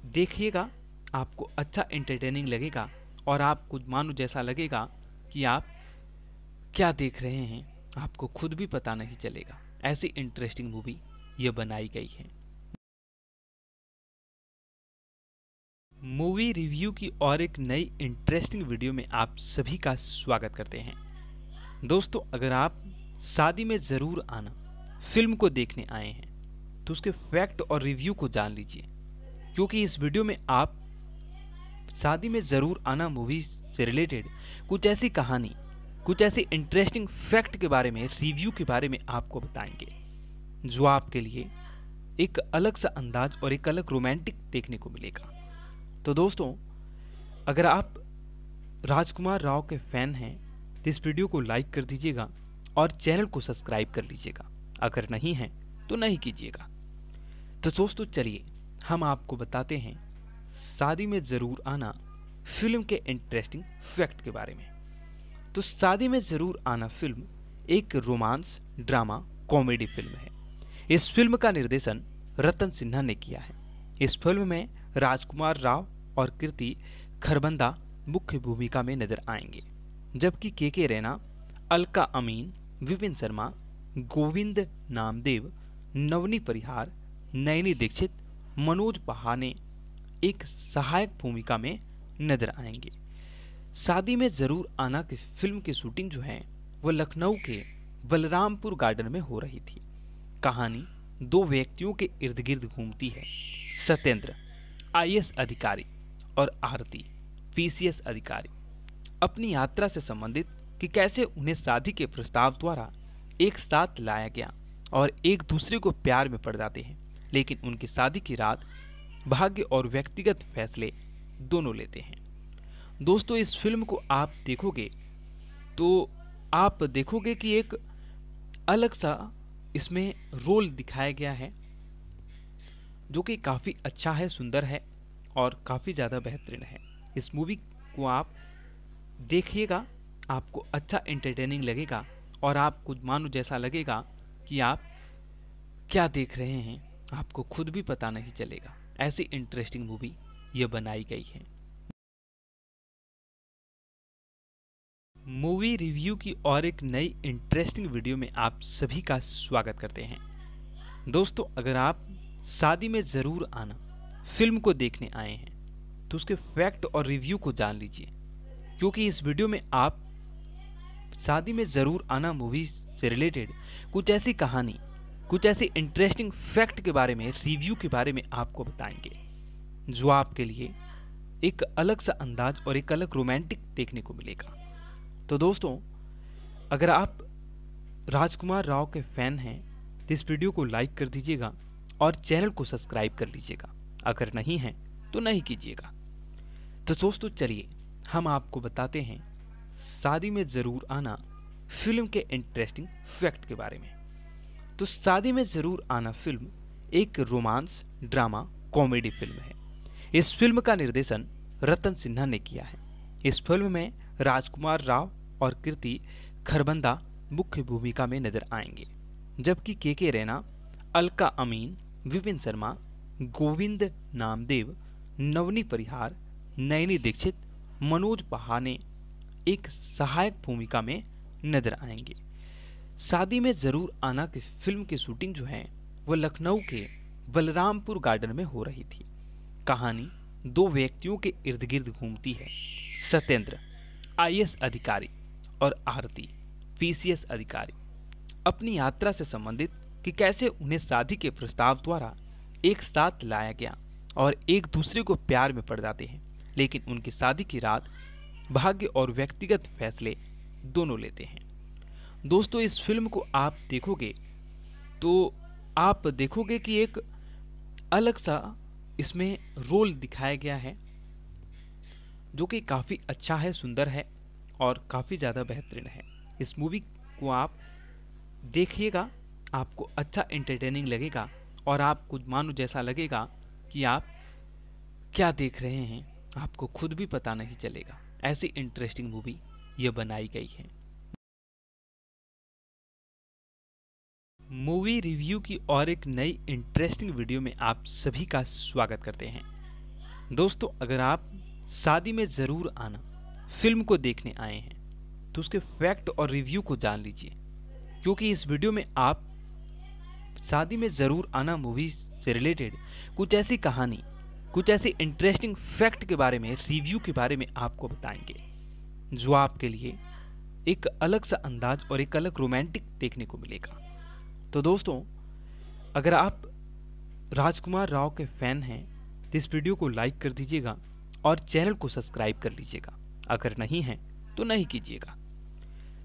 देखिएगा, आपको अच्छा एंटरटेनिंग लगेगा। और आपको मानो जैसा लगेगा कि आप क्या देख रहे हैं, आपको खुद भी पता नहीं चलेगा। ऐसी इंटरेस्टिंग मूवी ये बनाई गई है। मूवी रिव्यू की और एक नई इंटरेस्टिंग वीडियो में आप सभी का स्वागत करते हैं। दोस्तों, अगर आप शादी में ज़रूर आना फ़िल्म को देखने आए हैं तो उसके फैक्ट और रिव्यू को जान लीजिए, क्योंकि इस वीडियो में आप शादी में ज़रूर आना मूवी से रिलेटेड कुछ ऐसी कहानी, कुछ ऐसे इंटरेस्टिंग फैक्ट के बारे में रिव्यू के बारे में आपको बताएँगे, जो आपके लिए एक अलग सा अंदाज और एक अलग रोमांटिक देखने को मिलेगा। तो दोस्तों, अगर आप राजकुमार राव के फ़ैन हैं तो इस वीडियो को लाइक कर दीजिएगा और चैनल को सब्सक्राइब कर लीजिएगा। अगर नहीं है तो नहीं कीजिएगा। तो दोस्तों, चलिए, हम आपको बताते हैं शादी में ज़रूर आना फ़िल्म के इंटरेस्टिंग फैक्ट के बारे में। तो शादी में ज़रूर आना फ़िल्म एक रोमांस ड्रामा कॉमेडी फ़िल्म है। इस फ़िल्म का निर्देशन रतन सिन्हा ने किया है। इस फ़िल्म में राजकुमार राव और कीर्ति खरबंदा मुख्य भूमिका में नज़र आएँगे, जबकि के के रैना, अलका अमीन, विपिन शर्मा, गोविंद नामदेव, नवनी परिहार, नयनी दीक्षित, मनोज पहाने एक सहायक भूमिका में नज़र आएँगे। शादी में ज़रूर आना की फ़िल्म की शूटिंग जो है वह लखनऊ के बलरामपुर गार्डन में हो रही थी। कहानी दो व्यक्तियों के इर्द गिर्द घूमती है। सत्येंद्र, आईएएस अधिकारी और आरती, पीसीएस अधिकारी, अपनी यात्रा से संबंधित कि कैसे उन्हें शादी के प्रस्ताव द्वारा एक साथ लाया गया और एक दूसरे को प्यार में पड़ जाते हैं। लेकिन उनकी शादी की रात भाग्य और व्यक्तिगत फैसले दोनों लेते हैं। दोस्तों, इस फ़िल्म को आप देखोगे तो आप देखोगे कि एक अलग सा इसमें रोल दिखाया गया है, जो कि काफ़ी अच्छा है, सुंदर है और काफ़ी ज़्यादा बेहतरीन है। इस मूवी को आप देखिएगा, आपको अच्छा एंटरटेनिंग लगेगा और आपको मानो जैसा लगेगा कि आप क्या देख रहे हैं, आपको खुद भी पता नहीं चलेगा। ऐसी इंटरेस्टिंग मूवी ये बनाई गई है। मूवी रिव्यू की और एक नई इंटरेस्टिंग वीडियो में आप सभी का स्वागत करते हैं। दोस्तों, अगर आप शादी में ज़रूर आना फ़िल्म को देखने आए हैं तो उसके फैक्ट और रिव्यू को जान लीजिए। क्योंकि इस वीडियो में आप शादी में ज़रूर आना मूवी से रिलेटेड कुछ ऐसी कहानी कुछ ऐसे इंटरेस्टिंग फैक्ट के बारे में रिव्यू के बारे में आपको बताएँगे, जो आपके लिए एक अलग सा अंदाज और एक अलग रोमांटिक देखने को मिलेगा। तो दोस्तों, अगर आप राजकुमार राव के फ़ैन हैं तो इस वीडियो को लाइक कर दीजिएगा और चैनल को सब्सक्राइब कर लीजिएगा। अगर नहीं है तो नहीं कीजिएगा। तो दोस्तों, चलिए, हम आपको बताते हैं, शादी में ज़रूर आना फ़िल्म के इंटरेस्टिंग फैक्ट के बारे में। तो शादी में ज़रूर आना फ़िल्म एक रोमांस, ड्रामा, कॉमेडी फ़िल्म है। इस फ़िल्म का निर्देशन रतन सिन्हा ने किया है। इस फ़िल्म में राजकुमार राव और कीर्ति खरबंदा मुख्य भूमिका में नज़र आएँगे, जबकि के के रैना, अलका अमीन, विपिन शर्मा, गोविंद नामदेव, नवनी परिहार, नयनी दीक्षित, मनोज पहाने एक सहायक भूमिका में नज़र आएँगे। शादी में ज़रूर आना की फ़िल्म की शूटिंग जो है वह लखनऊ के बलरामपुर गार्डन में हो रही थी। कहानी, दो व्यक्तियों के इर्द गिर्द घूमती है। सत्येंद्र, आईएएस अधिकारी और आरती, पीसीएस अधिकारी, अपनी यात्रा से संबंधित कि कैसे उन्हें शादी के प्रस्ताव द्वारा एक साथ लाया गया और एक दूसरे को प्यार में पड़ जाते हैं, लेकिन उनकी शादी की रात भाग्य और व्यक्तिगत फैसले दोनों लेते हैं। दोस्तों, इस फ़िल्म को आप देखोगे तो आप देखोगे कि एक अलग सा इसमें रोल दिखाया गया है, जो कि काफ़ी अच्छा है, सुंदर है और काफ़ी ज़्यादा बेहतरीन है। इस मूवी को आप देखिएगा, आपको अच्छा एंटरटेनिंग लगेगा और आपको मानो जैसा लगेगा कि आप क्या देख रहे हैं, आपको खुद भी पता नहीं चलेगा। ऐसी इंटरेस्टिंग मूवी ये बनाई गई है। मूवी रिव्यू की और एक नई इंटरेस्टिंग वीडियो में आप सभी का स्वागत करते हैं। दोस्तों, अगर आप शादी में ज़रूर आना फ़िल्म को देखने आए हैं तो उसके फैक्ट और रिव्यू को जान लीजिए। क्योंकि इस वीडियो में आप शादी में ज़रूर आना मूवी से रिलेटेड कुछ ऐसी कहानी, कुछ ऐसी इंटरेस्टिंग फैक्ट के बारे में रिव्यू के बारे में आपको बताएँगे, जो आपके लिए एक अलग सा अंदाज और एक अलग रोमांटिक देखने को मिलेगा। तो दोस्तों, अगर आप राजकुमार राव के फ़ैन हैं तो इस वीडियो को लाइक कर दीजिएगा और चैनल को सब्सक्राइब कर लीजिएगा। अगर नहीं है तो नहीं कीजिएगा।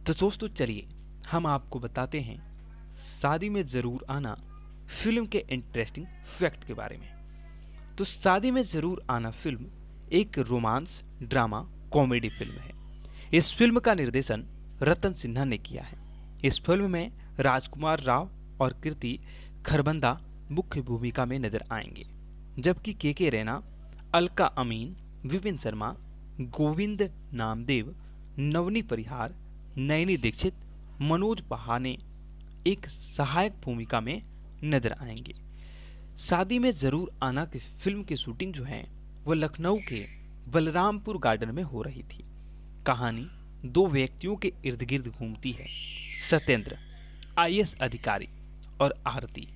तो दोस्तों, चलिए, हम आपको बताते हैं, शादी में ज़रूर आना फ़िल्म के इंटरेस्टिंग फैक्ट के बारे में। तो शादी में ज़रूर आना फ़िल्म एक रोमांस, ड्रामा कॉमेडी फ़िल्म है। इस फ़िल्म का निर्देशन रतन सिन्हा ने किया है। इस फ़िल्म में राजकुमार राव और कीर्ति खरबंदा मुख्य भूमिका में नज़र आएँगे, जबकि के के रैना, अलका अमीन, विपिन शर्मा, गोविंद नामदेव, नवनी परिहार, नयनी दीक्षित, मनोज पहाने एक सहायक भूमिका में नज़र आएँगे। शादी में ज़रूर आना की फ़िल्म की शूटिंग जो है वह लखनऊ के बलरामपुर गार्डन में हो रही थी। कहानी दो व्यक्तियों के इर्द गिर्द घूमती है। सत्येंद्र, आईएएस अधिकारी। और आरती,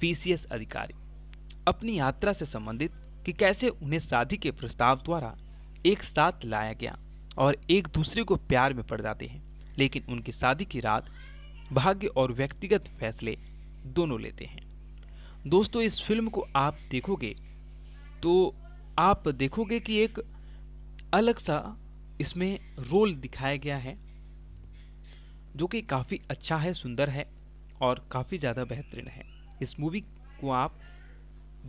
पीसीएस अधिकारी, अपनी यात्रा से संबंधित कि कैसे उन्हें शादी के प्रस्ताव द्वारा एक साथ लाया गया और एक दूसरे को प्यार में पड़ जाते हैं, लेकिन उनकी शादी की रात भाग्य और व्यक्तिगत फैसले दोनों लेते हैं। दोस्तों, इस फ़िल्म को आप देखोगे तो आप देखोगे कि एक अलग सा इसमें रोल दिखाया गया है, जो कि काफ़ी अच्छा है, सुंदर है। और काफ़ी ज़्यादा बेहतरीन है। इस मूवी को आप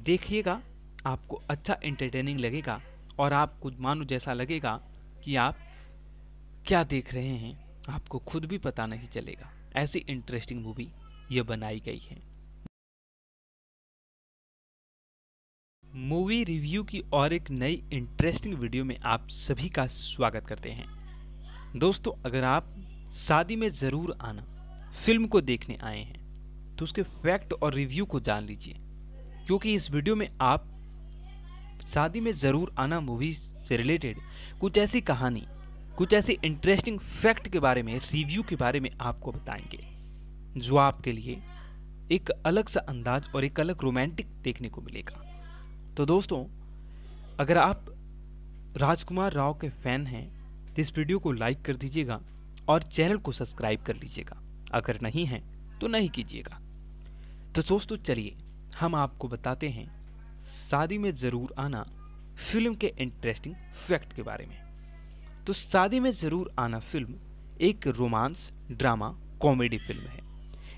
देखिएगा, आपको अच्छा एंटरटेनिंग लगेगा और आपको मानो जैसा लगेगा कि आप क्या देख रहे हैं, आपको खुद भी पता नहीं चलेगा। ऐसी इंटरेस्टिंग मूवी ये बनाई गई है। मूवी रिव्यू की और एक नई इंटरेस्टिंग वीडियो में आप सभी का स्वागत करते हैं। दोस्तों, अगर आप शादी में ज़रूर आना फ़िल्म को देखने आए हैं तो उसके फैक्ट और रिव्यू को जान लीजिए। क्योंकि इस वीडियो में आप शादी में ज़रूर आना मूवी से रिलेटेड कुछ ऐसी कहानी, कुछ ऐसे इंटरेस्टिंग फैक्ट के बारे में रिव्यू के बारे में आपको बताएँगे, जो आपके लिए एक अलग सा अंदाज और एक अलग रोमांटिक देखने को मिलेगा। तो दोस्तों, अगर आप राजकुमार राव के फ़ैन हैं तो इस वीडियो को लाइक कर दीजिएगा और चैनल को सब्सक्राइब कर लीजिएगा। अगर नहीं है तो नहीं कीजिएगा। तो दोस्तों, चलिए, हम आपको बताते हैं, शादी में ज़रूर आना फ़िल्म के इंटरेस्टिंग फैक्ट के बारे में। तो शादी में ज़रूर आना फ़िल्म एक रोमांस ड्रामा कॉमेडी फ़िल्म है।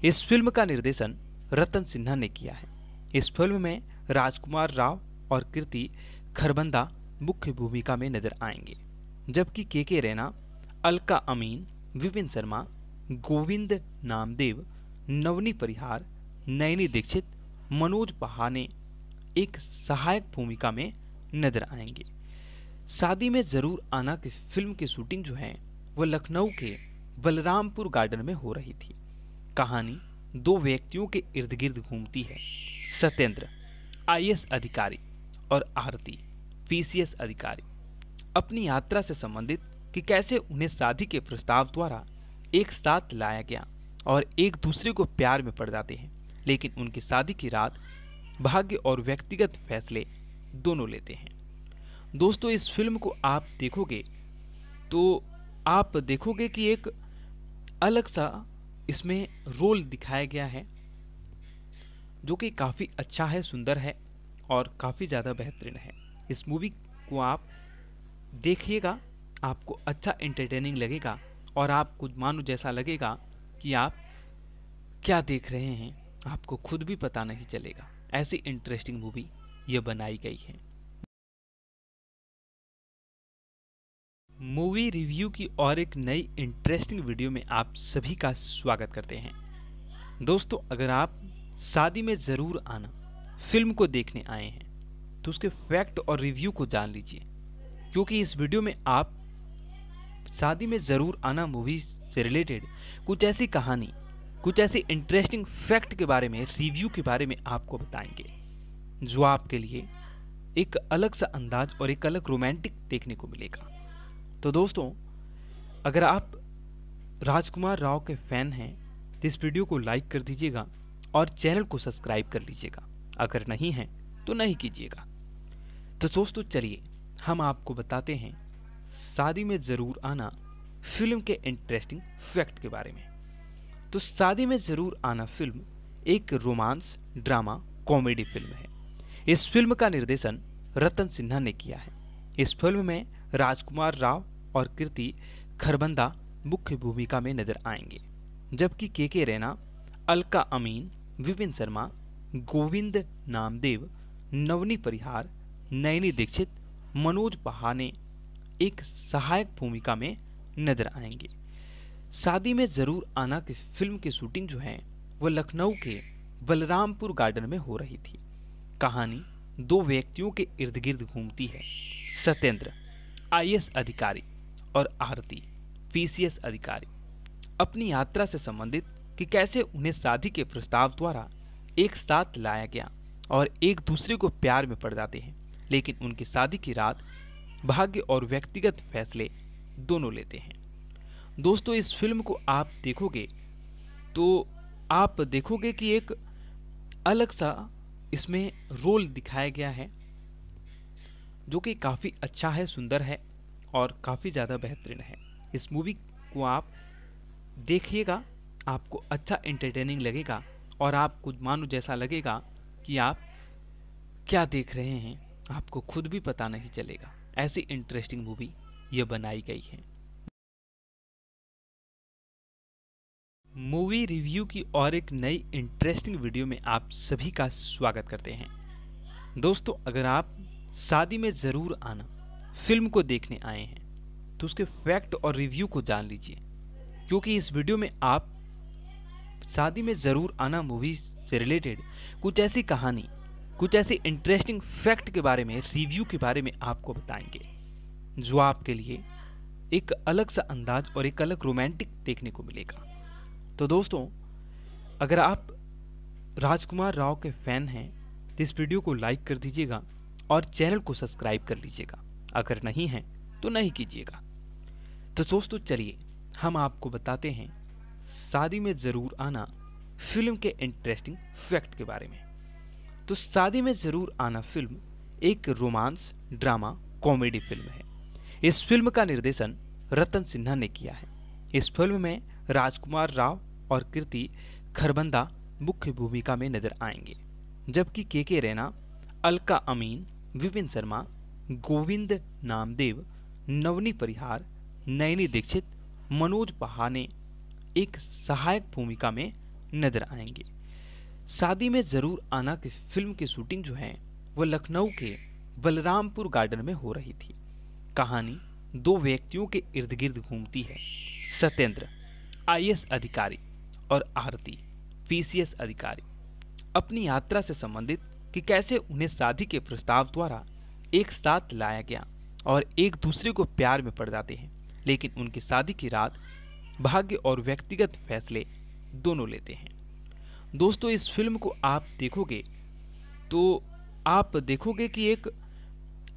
इस फ़िल्म का निर्देशन रतन सिन्हा ने किया है। इस फ़िल्म में राजकुमार राव और कीर्ति खरबंदा मुख्य भूमिका में नज़र आएँगे, जबकि के के रैना, अलका अमीन, विपिन शर्मा गोविंद नामदेव, नवनी परिहार, नयनी दीक्षित, मनोज पहाने एक सहायक भूमिका में नज़र आएँगे। शादी में ज़रूर आना की फ़िल्म की शूटिंग जो है, वह लखनऊ के बलरामपुर गार्डन में हो रही थी। कहानी, दो व्यक्तियों के इर्द गिर्द घूमती है। सत्येंद्र, आईएएस अधिकारी और आरती, पीसीएस अधिकारी। अपनी यात्रा से संबंधित कि कैसे उन्हें शादी के प्रस्ताव द्वारा एक साथ लाया गया और एक दूसरे को प्यार में पड़ जाते हैं, लेकिन उनकी शादी की रात भाग्य और व्यक्तिगत फैसले दोनों लेते हैं। दोस्तों, इस फ़िल्म को आप देखोगे तो आप देखोगे कि एक अलग सा इसमें रोल दिखाया गया है, जो कि काफ़ी अच्छा है, सुंदर है और काफ़ी ज़्यादा बेहतरीन है। इस मूवी को आप देखिएगा, आपको अच्छा एंटरटेनिंग लगेगा। और आपको मानो जैसा लगेगा कि आप क्या देख रहे हैं, आपको खुद भी पता नहीं चलेगा। ऐसी इंटरेस्टिंग मूवी ये बनाई गई है। मूवी रिव्यू की और एक नई इंटरेस्टिंग वीडियो में आप सभी का स्वागत करते हैं। दोस्तों, अगर आप शादी में ज़रूर आना फ़िल्म को देखने आए हैं तो उसके फैक्ट और रिव्यू को जान लीजिए, क्योंकि इस वीडियो में आप शादी में ज़रूर आना मूवी से रिलेटेड कुछ ऐसी कहानी, कुछ ऐसे इंटरेस्टिंग फैक्ट के बारे में रिव्यू के बारे में आपको बताएँगे, जो आपके लिए एक अलग सा अंदाज और एक अलग रोमांटिक देखने को मिलेगा। तो दोस्तों, अगर आप राजकुमार राव के फ़ैन हैं तो इस वीडियो को लाइक कर दीजिएगा और चैनल को सब्सक्राइब कर लीजिएगा। अगर नहीं है तो नहीं कीजिएगा। तो दोस्तों, चलिए, हम आपको बताते हैं शादी में ज़रूर आना फ़िल्म के इंटरेस्टिंग फैक्ट के बारे में। तो शादी में ज़रूर आना फ़िल्म एक रोमांस, ड्रामा कॉमेडी फ़िल्म है। इस फ़िल्म का निर्देशन रतन सिन्हा ने किया है। इस फ़िल्म में राजकुमार राव और कीर्ति खरबंदा मुख्य भूमिका में नज़र आएँगे, जबकि के के रैना, अलका अमीन, विपिन शर्मा, गोविंद नामदेव, नवनी परिहार, नयनी दीक्षित, मनोज पहाने एक सहायक भूमिका में नज़र आएँगे। शादी में ज़रूर आना की फ़िल्म की शूटिंग जो है वह लखनऊ के बलरामपुर गार्डन में हो रही थी। कहानी दो व्यक्तियों के इर्द गिर्द घूमती है। सत्येंद्र, आईएएस अधिकारी और आरती, पीसीएस अधिकारी, अपनी यात्रा से संबंधित कि कैसे उन्हें शादी के प्रस्ताव द्वारा एक साथ लाया गया और एक दूसरे को प्यार में पड़ जाते हैं। लेकिन उनकी शादी की रात भाग्य और व्यक्तिगत फैसले दोनों लेते हैं। दोस्तों, इस फ़िल्म को आप देखोगे तो आप देखोगे कि एक अलग सा इसमें रोल दिखाया गया है, जो कि काफ़ी अच्छा है, सुंदर है और काफ़ी ज़्यादा बेहतरीन है। इस मूवी को आप देखिएगा, आपको अच्छा एंटरटेनिंग लगेगा और आपको मानो जैसा लगेगा कि आप क्या देख रहे हैं, आपको खुद भी पता नहीं चलेगा। ऐसी इंटरेस्टिंग मूवी ये बनाई गई है। मूवी रिव्यू की और एक नई इंटरेस्टिंग वीडियो में आप सभी का स्वागत करते हैं। दोस्तों, अगर आप शादी में ज़रूर आना फ़िल्म को देखने आए हैं तो उसके फैक्ट और रिव्यू को जान लीजिए। क्योंकि इस वीडियो में आप शादी में ज़रूर आना मूवी से रिलेटेड कुछ ऐसी कहानी कुछ ऐसे इंटरेस्टिंग फैक्ट के बारे में रिव्यू के बारे में आपको बताएँगे, जो आपके लिए एक अलग सा अंदाज और एक अलग रोमांटिक देखने को मिलेगा। तो दोस्तों, अगर आप राजकुमार राव के फ़ैन हैं तो इस वीडियो को लाइक कर दीजिएगा और चैनल को सब्सक्राइब कर लीजिएगा। अगर नहीं है तो नहीं कीजिएगा। तो दोस्तों, चलिए, हम आपको बताते हैं, शादी में ज़रूर आना फ़िल्म के इंटरेस्टिंग फैक्ट के बारे में। तो शादी में ज़रूर आना फ़िल्म एक रोमांस, ड्रामा, कॉमेडी फ़िल्म है। इस फ़िल्म का निर्देशन रतन सिन्हा ने किया है। इस फ़िल्म में राजकुमार राव और कीर्ति खरबंदा मुख्य भूमिका में नज़र आएँगे, जबकि के के रैना, अलका अमीन, विपिन शर्मा, गोविंद नामदेव, नवनी परिहार, नयनी दीक्षित, मनोज पहाने एक सहायक भूमिका में नज़र आएँगे। शादी में ज़रूर आना की फ़िल्म की शूटिंग जो है वह लखनऊ के बलरामपुर गार्डन में हो रही थी। कहानी, दो व्यक्तियों के इर्द गिर्द घूमती है। सत्येंद्र, आईएएस अधिकारी और आरती, पीसीएस अधिकारी, अपनी यात्रा से संबंधित कि कैसे उन्हें शादी के प्रस्ताव द्वारा एक साथ लाया गया और एक दूसरे को प्यार में पड़ जाते हैं, लेकिन उनकी शादी की रात भाग्य और व्यक्तिगत फैसले दोनों लेते हैं। दोस्तों, इस फ़िल्म को आप देखोगे तो आप देखोगे कि एक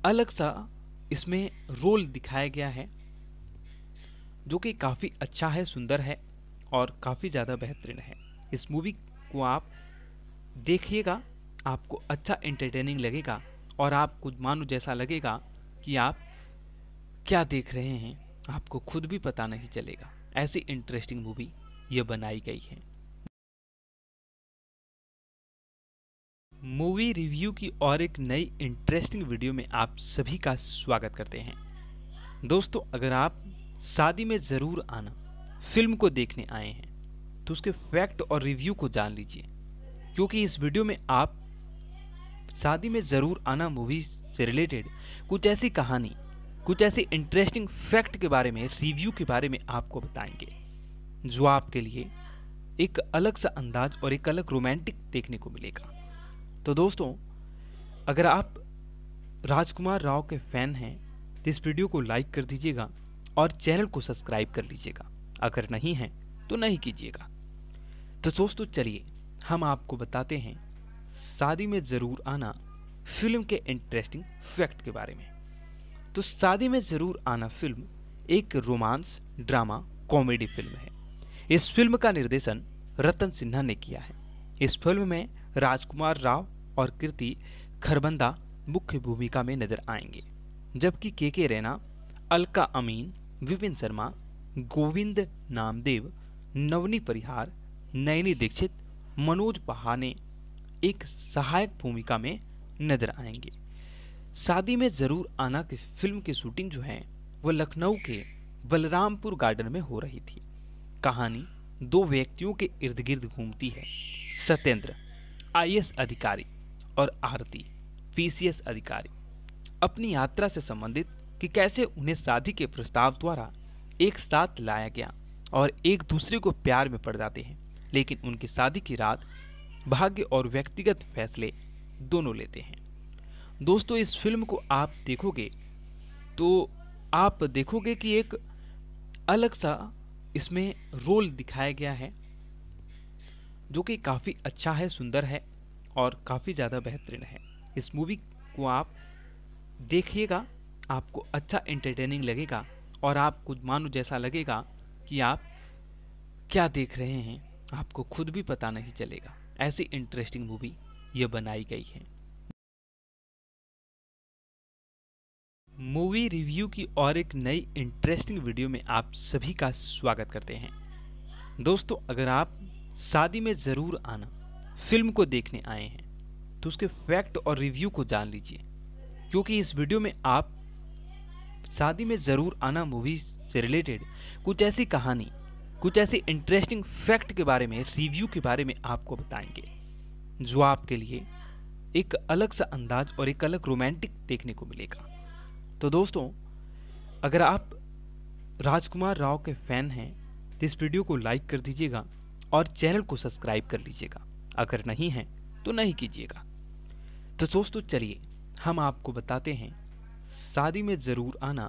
अलग सा इसमें रोल दिखाया गया है, जो कि काफ़ी अच्छा है, सुंदर है और काफ़ी ज़्यादा बेहतरीन है। इस मूवी को आप देखिएगा, आपको अच्छा एंटरटेनिंग लगेगा और आपको मानो जैसा लगेगा कि आप क्या देख रहे हैं, आपको खुद भी पता नहीं चलेगा। ऐसी इंटरेस्टिंग मूवी ये बनाई गई है। मूवी रिव्यू की और एक नई इंटरेस्टिंग वीडियो में आप सभी का स्वागत करते हैं। दोस्तों, अगर आप शादी में ज़रूर आना, फ़िल्म को देखने आए हैं तो उसके फैक्ट और रिव्यू को जान लीजिए, क्योंकि इस वीडियो में आप शादी में ज़रूर आना मूवी से रिलेटेड कुछ ऐसी कहानी, कुछ ऐसे इंटरेस्टिंग फैक्ट के बारे में, रिव्यू के बारे में आपको बताएँगे, जो आपके लिए एक अलग सा अंदाज और एक अलग रोमांटिक देखने को मिलेगा। तो दोस्तों, अगर आप राजकुमार राव के फ़ैन हैं तो इस वीडियो को लाइक कर दीजिएगा और चैनल को सब्सक्राइब कर लीजिएगा। अगर नहीं है तो नहीं कीजिएगा। तो दोस्तों, चलिए, हम आपको बताते हैं, शादी में ज़रूर आना फ़िल्म के इंटरेस्टिंग फैक्ट के बारे में। तो शादी में ज़रूर आना फ़िल्म एक रोमांस, ड्रामा कॉमेडी फ़िल्म है। इस फ़िल्म का निर्देशन रतन सिन्हा ने किया है। इस फ़िल्म में राजकुमार राव और कीर्ति खरबंदा मुख्य भूमिका में नज़र आएँगे, जबकि के के रैना, अलका अमीन, विपिन शर्मा, गोविंद नामदेव, नवनी परिहार, नयनी दीक्षित, मनोज पहाने एक सहायक भूमिका में नज़र आएँगे। शादी में ज़रूर आना की फ़िल्म की शूटिंग जो है वह लखनऊ के बलरामपुर गार्डन में हो रही थी। कहानी दो व्यक्तियों के इर्द गिर्द घूमती है। सत्येंद्र आईएएस अधिकारी और आरती, पीसीएस अधिकारी, अपनी यात्रा से संबंधित कि कैसे उन्हें शादी के प्रस्ताव द्वारा एक साथ लाया गया और एक दूसरे को प्यार में पड़ जाते हैं, लेकिन उनकी शादी की रात भाग्य और व्यक्तिगत फैसले दोनों लेते हैं। दोस्तों, इस फ़िल्म को आप देखोगे तो आप देखोगे कि एक अलग सा इसमें रोल दिखाया गया है। जो कि काफ़ी अच्छा है, सुंदर है और काफ़ी ज़्यादा बेहतरीन है। इस मूवी को आप देखिएगा, आपको अच्छा एंटरटेनिंग लगेगा और आपको मानो जैसा लगेगा कि आप क्या देख रहे हैं, आपको खुद भी पता नहीं चलेगा। ऐसी इंटरेस्टिंग मूवी ये बनाई गई है। मूवी रिव्यू की और एक नई इंटरेस्टिंग वीडियो में आप सभी का स्वागत करते हैं। दोस्तों, अगर आप शादी में ज़रूर आना। फ़िल्म को देखने आए हैं तो उसके फैक्ट और रिव्यू को जान लीजिए, क्योंकि इस वीडियो में आप शादी में ज़रूर आना मूवी से रिलेटेड। कुछ ऐसी कहानी, कुछ ऐसे इंटरेस्टिंग फैक्ट के बारे में रिव्यू के बारे में आपको बताएँगे, जो आपके लिए एक अलग सा अंदाज और एक अलग रोमांटिक देखने को मिलेगा। तो दोस्तों, अगर आप राजकुमार राव के फ़ैन हैं तो इस वीडियो को लाइक कर दीजिएगा और चैनल को सब्सक्राइब कर लीजिएगा। अगर नहीं है तो नहीं कीजिएगा। तो दोस्तों, चलिए, हम आपको बताते हैं, शादी में ज़रूर आना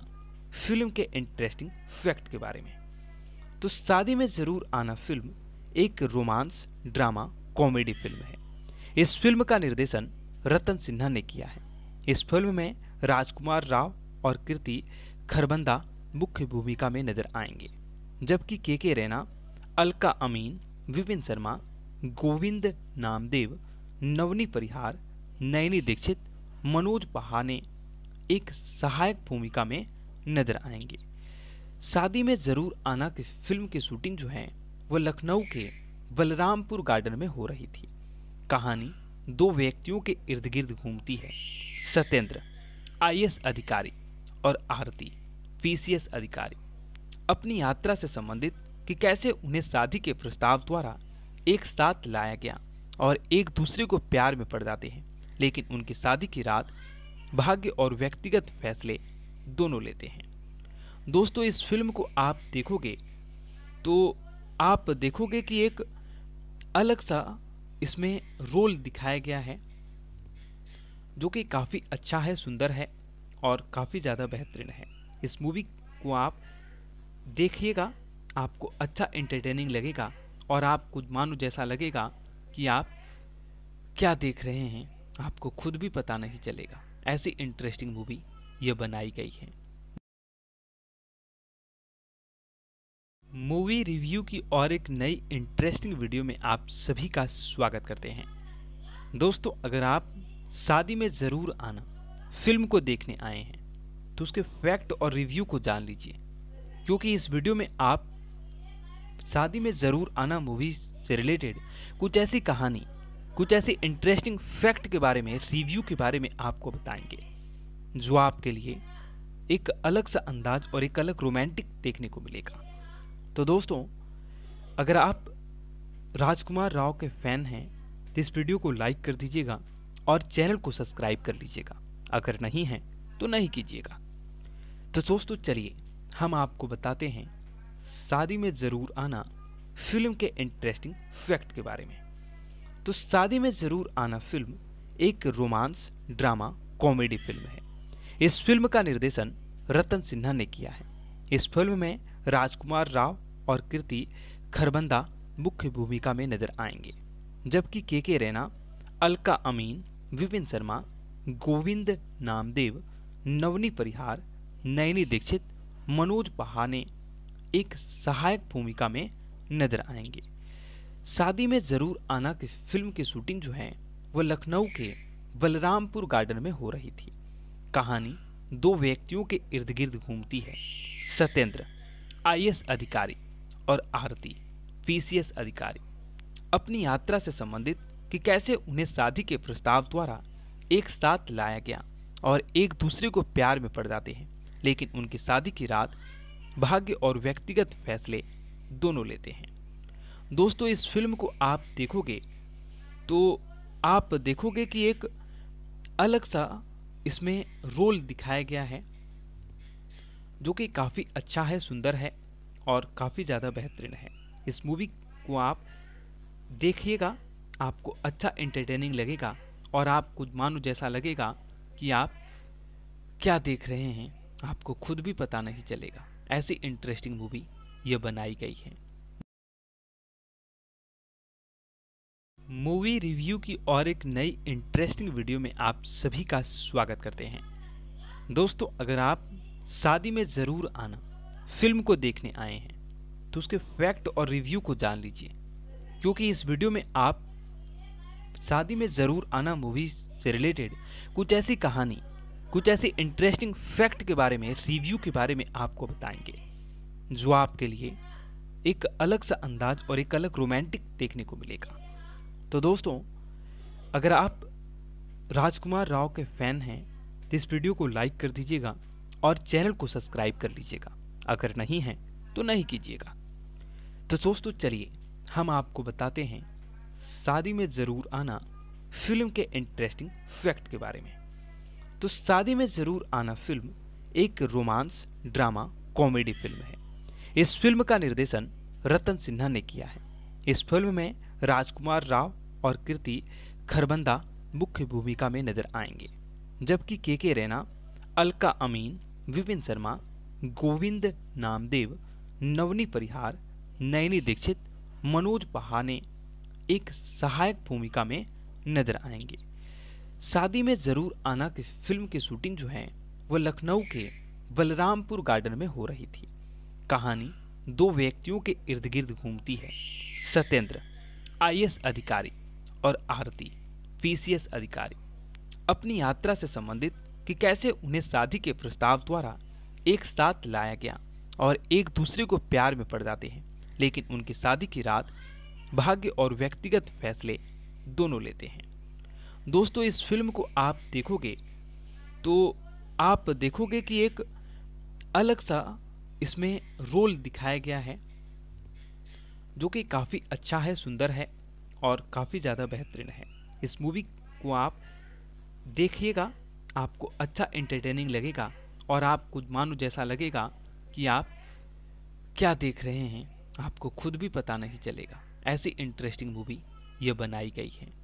फ़िल्म के इंटरेस्टिंग फैक्ट के बारे में। तो शादी में ज़रूर आना फ़िल्म एक रोमांस ड्रामा कॉमेडी फ़िल्म है। इस फ़िल्म का निर्देशन रतन सिन्हा ने किया है। इस फ़िल्म में राजकुमार राव और कीर्ति खरबंदा मुख्य भूमिका में नज़र आएँगे, जबकि के के रैना, अलका अमीन विपिन शर्मा, गोविंद नामदेव, नवनी परिहार, नयनी दीक्षित, मनोज पहाने एक सहायक भूमिका में नज़र आएँगे। शादी में ज़रूर आना की फ़िल्म की शूटिंग जो है वो लखनऊ के बलरामपुर गार्डन में हो रही थी। कहानी, दो व्यक्तियों के इर्द गिर्द घूमती है। सत्येंद्र, आईएएस अधिकारी और आरती, पीसीएस अधिकारी, अपनी यात्रा से संबंधित कि कैसे उन्हें शादी के प्रस्ताव द्वारा एक साथ लाया गया और एक दूसरे को प्यार में पड़ जाते हैं, लेकिन उनकी शादी की रात भाग्य और व्यक्तिगत फैसले दोनों लेते हैं। दोस्तों, इस फ़िल्म को आप देखोगे तो आप देखोगे कि एक अलग सा इसमें रोल दिखाया गया है, जो कि काफ़ी अच्छा है, सुंदर है और काफ़ी ज़्यादा बेहतरीन है। इस मूवी को आप देखिएगा आपको अच्छा एंटरटेनिंग लगेगा और आप आपको मानो जैसा लगेगा कि आप क्या देख रहे हैं, आपको खुद भी पता नहीं चलेगा। ऐसी इंटरेस्टिंग मूवी ये बनाई गई है। मूवी रिव्यू की और एक नई इंटरेस्टिंग वीडियो में आप सभी का स्वागत करते हैं। दोस्तों, अगर आप शादी में ज़रूर आना फ़िल्म को देखने आए हैं तो उसके फैक्ट और रिव्यू को जान लीजिए, क्योंकि इस वीडियो में आप शादी में ज़रूर आना मूवी से रिलेटेड कुछ ऐसी कहानी, कुछ ऐसे इंटरेस्टिंग फैक्ट के बारे में रिव्यू के बारे में आपको बताएँगे, जो आपके लिए एक अलग सा अंदाज और एक अलग रोमांटिक देखने को मिलेगा। तो दोस्तों, अगर आप राजकुमार राव के फ़ैन हैं तो इस वीडियो को लाइक कर दीजिएगा और चैनल को सब्सक्राइब कर लीजिएगा। अगर नहीं है तो नहीं कीजिएगा। तो दोस्तों, चलिए, हम आपको बताते हैं शादी में ज़रूर आना फ़िल्म के इंटरेस्टिंग फैक्ट के बारे में। तो शादी में ज़रूर आना फ़िल्म एक रोमांस, ड्रामा कॉमेडी फ़िल्म है। इस फ़िल्म का निर्देशन रतन सिन्हा ने किया है। इस फ़िल्म में राजकुमार राव और कीर्ति खरबंदा मुख्य भूमिका में नज़र आएँगे, जबकि के के रैना, अलका अमीन, विपिन शर्मा, गोविंद नामदेव, नवनी परिहार, नयनी दीक्षित, मनोज पहाने एक सहायक भूमिका में नज़र आएँगे। शादी में ज़रूर आना की फ़िल्म की शूटिंग जो है वह लखनऊ के बलरामपुर गार्डन में हो रही थी। कहानी, दो व्यक्तियों के इर्द गिर्द घूमती है। सत्येंद्र, आईएएस अधिकारी और आरती, पीसीएस अधिकारी। अपनी यात्रा से संबंधित कि कैसे उन्हें शादी के प्रस्ताव द्वारा एक साथ लाया गया और एक दूसरे को प्यार में पड़ जाते हैं, लेकिन उनकी शादी की रात भाग्य और व्यक्तिगत फैसले दोनों लेते हैं। दोस्तों, इस फ़िल्म को आप देखोगे तो आप देखोगे कि एक अलग सा इसमें रोल दिखाया गया है, जो कि काफ़ी अच्छा है, सुंदर है और काफ़ी ज़्यादा बेहतरीन है। इस मूवी को आप देखिएगा, आपको अच्छा एंटरटेनिंग लगेगा और आपको मानो जैसा लगेगा कि आप क्या देख रहे हैं। आपको खुद भी पता नहीं चलेगा। ऐसी इंटरेस्टिंग मूवी ये बनाई गई है। मूवी रिव्यू की और एक नई इंटरेस्टिंग वीडियो में आप सभी का स्वागत करते हैं। दोस्तों, अगर आप शादी में ज़रूर आना फ़िल्म को देखने आए हैं तो उसके फैक्ट और रिव्यू को जान लीजिए। क्योंकि इस वीडियो में आप शादी में ज़रूर आना मूवी से रिलेटेड कुछ ऐसी कहानी कुछ ऐसे इंटरेस्टिंग फैक्ट के बारे में रिव्यू के बारे में आपको बताएँगे, जो आपके लिए एक अलग सा अंदाज और एक अलग रोमांटिक देखने को मिलेगा। तो दोस्तों, अगर आप राजकुमार राव के फ़ैन हैं तो इस वीडियो को लाइक कर दीजिएगा और चैनल को सब्सक्राइब कर लीजिएगा। अगर नहीं है तो नहीं कीजिएगा। तो दोस्तों, चलिए, हम आपको बताते हैं, शादी में ज़रूर आना फ़िल्म के इंटरेस्टिंग फैक्ट के बारे में। तो शादी में ज़रूर आना फ़िल्म एक रोमांस, ड्रामा, कॉमेडी फ़िल्म है। इस फ़िल्म का निर्देशन रतन सिन्हा ने किया है। इस फ़िल्म में राजकुमार राव और कीर्ति खरबंदा मुख्य भूमिका में नज़र आएँगे, जबकि के के रैना, अलका अमीन, विपिन शर्मा, गोविंद नामदेव, नवनी परिहार, नयनी दीक्षित, मनोज पहाने एक सहायक भूमिका में नज़र आएँगे। शादी में ज़रूर आना की फ़िल्म की शूटिंग जो है वह लखनऊ के बलरामपुर गार्डन में हो रही थी। कहानी दो व्यक्तियों के इर्द गिर्द घूमती है। सत्येंद्र, आईएएस अधिकारी और आरती, पीसीएस अधिकारी, अपनी यात्रा से संबंधित कि कैसे उन्हें शादी के प्रस्ताव द्वारा एक साथ लाया गया और एक दूसरे को प्यार में पड़ जाते हैं, लेकिन उनकी शादी की रात भाग्य और व्यक्तिगत फैसले दोनों लेते हैं। दोस्तों, इस फ़िल्म को आप देखोगे तो आप देखोगे कि एक अलग सा इसमें रोल दिखाया गया है, जो कि काफ़ी अच्छा है, सुंदर है और काफ़ी ज़्यादा बेहतरीन है। इस मूवी को आप देखिएगा, आपको अच्छा एंटरटेनिंग लगेगा और आपको मानो जैसा लगेगा कि आप क्या देख रहे हैं, आपको खुद भी पता नहीं चलेगा। ऐसी इंटरेस्टिंग मूवी ये बनाई गई है।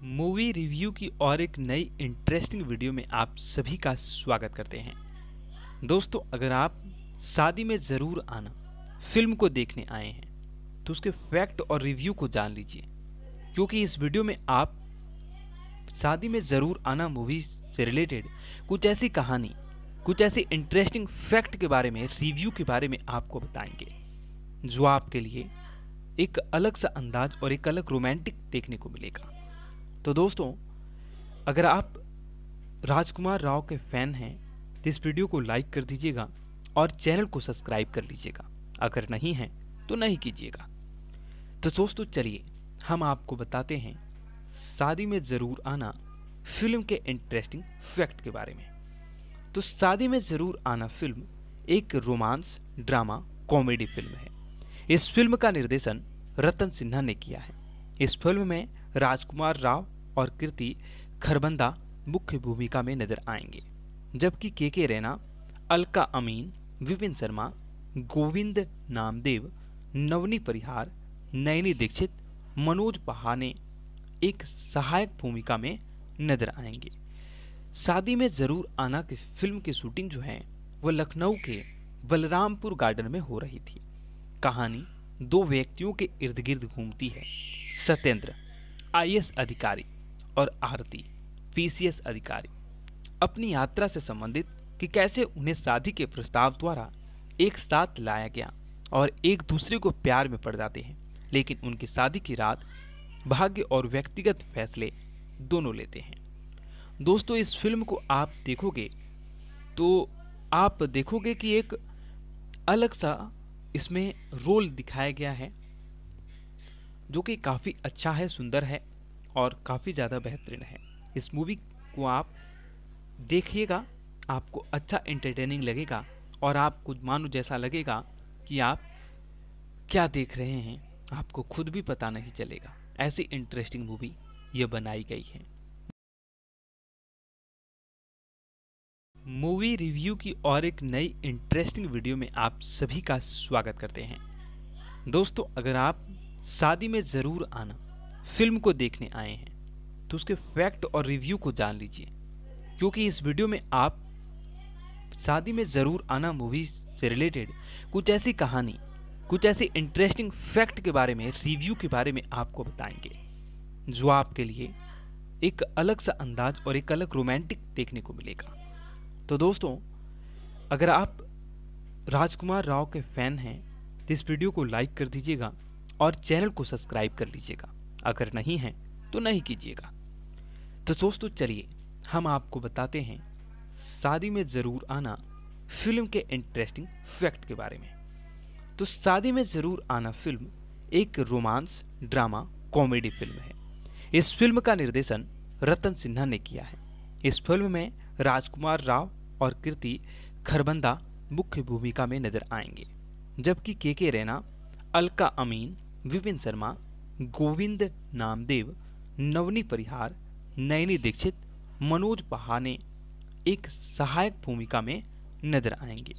मूवी रिव्यू की और एक नई इंटरेस्टिंग वीडियो में आप सभी का स्वागत करते हैं। दोस्तों, अगर आप शादी में ज़रूर आना फ़िल्म को देखने आए हैं तो उसके फैक्ट और रिव्यू को जान लीजिए। क्योंकि इस वीडियो में आप शादी में ज़रूर आना मूवी से रिलेटेड कुछ ऐसी कहानी, कुछ ऐसी इंटरेस्टिंग फैक्ट के बारे में रिव्यू के बारे में आपको बताएँगे, जो आपके लिए एक अलग सा अंदाज और एक अलग रोमांटिक देखने को मिलेगा। तो दोस्तों, अगर आप राजकुमार राव के फ़ैन हैं तो इस वीडियो को लाइक कर दीजिएगा और चैनल को सब्सक्राइब कर लीजिएगा। अगर नहीं है तो नहीं कीजिएगा। तो दोस्तों, चलिए, हम आपको बताते हैं, शादी में ज़रूर आना फ़िल्म के इंटरेस्टिंग फैक्ट के बारे में। तो शादी में ज़रूर आना फ़िल्म एक रोमांस, ड्रामा कॉमेडी फ़िल्म है। इस फ़िल्म का निर्देशन रतन सिन्हा ने किया है। इस फ़िल्म में राजकुमार राव और कृति खरबंदा मुख्य भूमिका में नज़र आएँगे, जबकि के के रैना, अलका अमीन, विपिन शर्मा, गोविंद नामदेव, नवनी परिहार, नयनी दीक्षित, मनोज पहाने एक सहायक भूमिका में नज़र आएँगे। शादी में ज़रूर आना की फ़िल्म की शूटिंग जो है वह लखनऊ के बलरामपुर गार्डन में हो रही थी। कहानी दो व्यक्तियों के इर्द गिर्द घूमती है, सत्येंद्र। आईएएस अधिकारी और आरती, पीसीएस अधिकारी, अपनी यात्रा से संबंधित कि कैसे उन्हें शादी के प्रस्ताव द्वारा एक साथ लाया गया और एक दूसरे को प्यार में पड़ जाते हैं, लेकिन उनकी शादी की रात भाग्य और व्यक्तिगत फैसले दोनों लेते हैं। दोस्तों, इस फ़िल्म को आप देखोगे तो आप देखोगे कि एक अलग सा इसमें रोल दिखाया गया है। जो कि काफ़ी अच्छा है, सुंदर है और काफ़ी ज़्यादा बेहतरीन है। इस मूवी को आप देखिएगा, आपको अच्छा एंटरटेनिंग लगेगा और आपको मानो जैसा लगेगा कि आप क्या देख रहे हैं, आपको खुद भी पता नहीं चलेगा। ऐसी इंटरेस्टिंग मूवी ये बनाई गई है। मूवी रिव्यू की और एक नई इंटरेस्टिंग वीडियो में आप सभी का स्वागत करते हैं। दोस्तों, अगर आप शादी में ज़रूर आना। फ़िल्म को देखने आए हैं तो उसके फैक्ट और रिव्यू को जान लीजिए, क्योंकि इस वीडियो में आप शादी में ज़रूर आना मूवी से रिलेटेड। कुछ ऐसी कहानी, कुछ ऐसी इंटरेस्टिंग फैक्ट के बारे में रिव्यू के बारे में आपको बताएँगे, जो आपके लिए एक अलग सा अंदाज और एक अलग रोमांटिक देखने को मिलेगा। तो दोस्तों, अगर आप राजकुमार राव के फ़ैन हैं तो इस वीडियो को लाइक कर दीजिएगा और चैनल को सब्सक्राइब कर लीजिएगा। अगर नहीं है तो नहीं कीजिएगा। तो दोस्तों, चलिए, हम आपको बताते हैं, शादी में ज़रूर आना फ़िल्म के इंटरेस्टिंग फैक्ट के बारे में। तो शादी में ज़रूर आना फ़िल्म एक रोमांस, ड्रामा, कॉमेडी फ़िल्म है। इस फ़िल्म का निर्देशन रतन सिन्हा ने किया है। इस फ़िल्म में राजकुमार राव और कृति खरबंदा मुख्य भूमिका में नज़र आएँगे, जबकि के के रैना, अलका अमीन विपिन शर्मा, गोविंद नामदेव, नवनी परिहार, नयनी दीक्षित, मनोज पहाने एक सहायक भूमिका में नज़र आएँगे।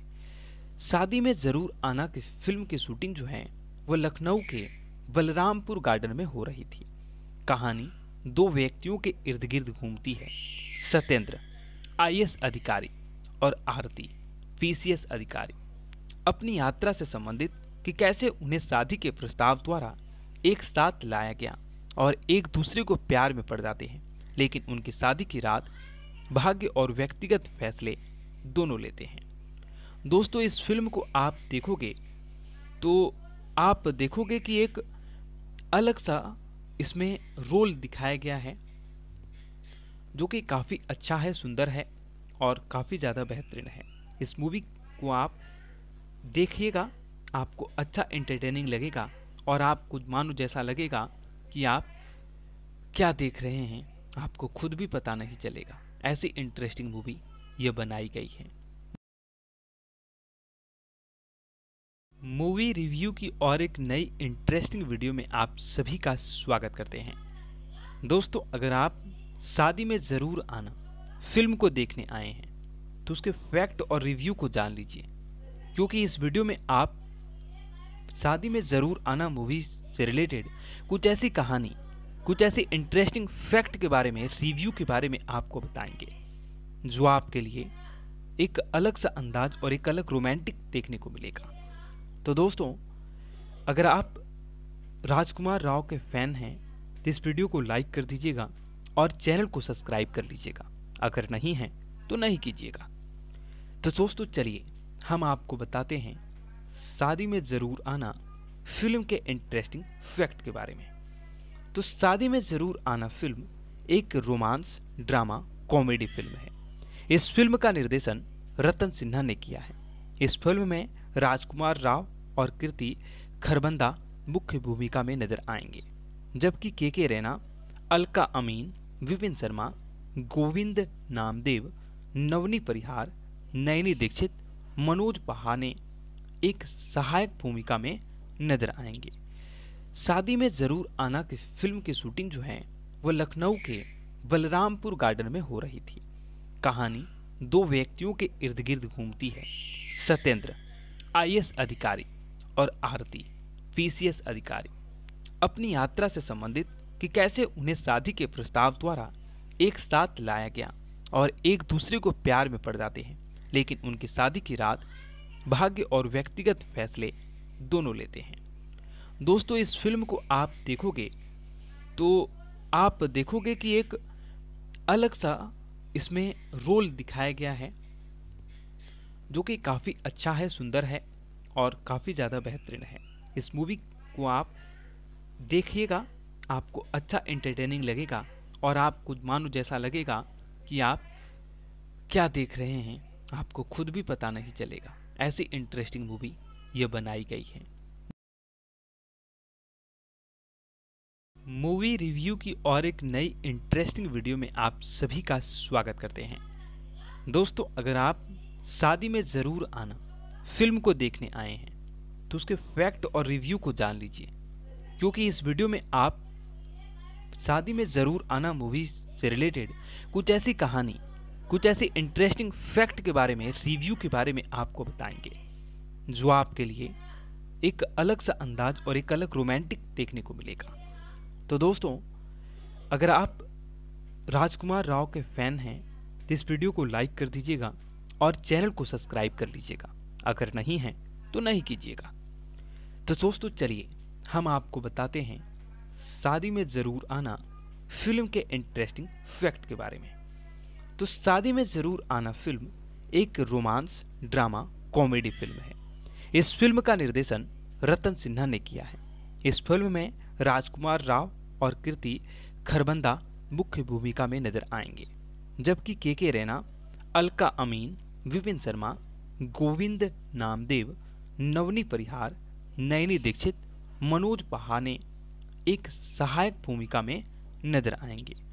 शादी में ज़रूर आना की फ़िल्म की शूटिंग जो है वह लखनऊ के बलरामपुर गार्डन में हो रही थी। कहानी दो व्यक्तियों के इर्द गिर्द घूमती है। सत्येंद्र, आईएएस अधिकारी और आरती, पीसीएस अधिकारी, अपनी यात्रा से संबंधित कि कैसे उन्हें शादी के प्रस्ताव द्वारा एक साथ लाया गया और एक दूसरे को प्यार में पड़ जाते हैं, लेकिन उनकी शादी की रात भाग्य और व्यक्तिगत फैसले दोनों लेते हैं। दोस्तों, इस फ़िल्म को आप देखोगे तो आप देखोगे कि एक अलग सा इसमें रोल दिखाया गया है, जो कि काफ़ी अच्छा है, सुंदर है और काफ़ी ज़्यादा बेहतरीन है। इस मूवी को आप देखिएगा। आपको अच्छा एंटरटेनिंग लगेगा और आपको मानो जैसा लगेगा कि आप क्या देख रहे हैं, आपको खुद भी पता नहीं चलेगा। ऐसी इंटरेस्टिंग मूवी ये बनाई गई है। मूवी रिव्यू की और एक नई इंटरेस्टिंग वीडियो में आप सभी का स्वागत करते हैं। दोस्तों, अगर आप शादी में ज़रूर आना फ़िल्म को देखने आए हैं तो उसके फैक्ट और रिव्यू को जान लीजिए, क्योंकि इस वीडियो में आप शादी में ज़रूर आना मूवी से रिलेटेड कुछ ऐसी कहानी, कुछ ऐसे इंटरेस्टिंग फैक्ट के बारे में रिव्यू के बारे में आपको बताएँगे, जो आपके लिए एक अलग सा अंदाज और एक अलग रोमांटिक देखने को मिलेगा। तो दोस्तों, अगर आप राजकुमार राव के फ़ैन हैं तो इस वीडियो को लाइक कर दीजिएगा और चैनल को सब्सक्राइब कर लीजिएगा। अगर नहीं है तो नहीं कीजिएगा। तो दोस्तों, चलिए, हम आपको बताते हैं शादी में ज़रूर आना फ़िल्म के इंटरेस्टिंग फैक्ट के बारे में। तो शादी में ज़रूर आना फ़िल्म एक रोमांस, ड्रामा कॉमेडी फ़िल्म है। इस फ़िल्म का निर्देशन रतन सिन्हा ने किया है। इस फ़िल्म में राजकुमार राव और कृति खरबंदा मुख्य भूमिका में नज़र आएँगे, जबकि के के रैना, अलका अमीन, विपिन शर्मा, गोविंद नामदेव, नवनी परिहार, नयनी दीक्षित, मनोज पहाने एक सहायक भूमिका में नज़र आएँगे। शादी में ज़रूर आना की फ़िल्म की शूटिंग जो है वह लखनऊ के बलरामपुर गार्डन में हो रही थी। कहानी, दो व्यक्तियों के इर्द गिर्द घूमती है। सत्येंद्र, आईएएस अधिकारी और आरती, पीसीएस अधिकारी। अपनी यात्रा से संबंधित कि कैसे उन्हें शादी के प्रस्ताव द्वारा एक साथ लाया गया और एक दूसरे को प्यार में पड़ जाते हैं, लेकिन उनकी शादी की रात भाग्य और व्यक्तिगत फैसले दोनों लेते हैं। दोस्तों, इस फ़िल्म को आप देखोगे तो आप देखोगे कि एक अलग सा इसमें रोल दिखाया गया है, जो कि काफ़ी अच्छा है, सुंदर है और काफ़ी ज़्यादा बेहतरीन है। इस मूवी को आप देखिएगा, आपको अच्छा एंटरटेनिंग लगेगा और आपको मानो जैसा लगेगा कि आप क्या देख रहे हैं, आपको खुद भी पता नहीं चलेगा। ऐसी इंटरेस्टिंग मूवी ये बनाई गई है। मूवी रिव्यू की और एक नई इंटरेस्टिंग वीडियो में आप सभी का स्वागत करते हैं। दोस्तों, अगर आप शादी में ज़रूर आना फ़िल्म को देखने आए हैं तो उसके फैक्ट और रिव्यू को जान लीजिए। क्योंकि इस वीडियो में आप शादी में ज़रूर आना मूवी से रिलेटेड कुछ ऐसी कहानी कुछ ऐसे इंटरेस्टिंग फैक्ट के बारे में रिव्यू के बारे में आपको बताएँगे, जो आपके लिए एक अलग सा अंदाज और एक अलग रोमांटिक देखने को मिलेगा। तो दोस्तों, अगर आप राजकुमार राव के फ़ैन हैं तो इस वीडियो को लाइक कर दीजिएगा और चैनल को सब्सक्राइब कर लीजिएगा। अगर नहीं है तो नहीं कीजिएगा। तो दोस्तों, चलिए, हम आपको बताते हैं, शादी में ज़रूर आना फ़िल्म के इंटरेस्टिंग फैक्ट के बारे में। तो शादी में ज़रूर आना फ़िल्म एक रोमांस, ड्रामा, कॉमेडी फ़िल्म है। इस फ़िल्म का निर्देशन रतन सिन्हा ने किया है। इस फ़िल्म में राजकुमार राव और कृति खरबंदा मुख्य भूमिका में नज़र आएँगे, जबकि के के रैना, अलका अमीन, विपिन शर्मा, गोविंद नामदेव, नवनी परिहार, नयनी दीक्षित, मनोज पहाने एक सहायक भूमिका में नज़र आएँगे।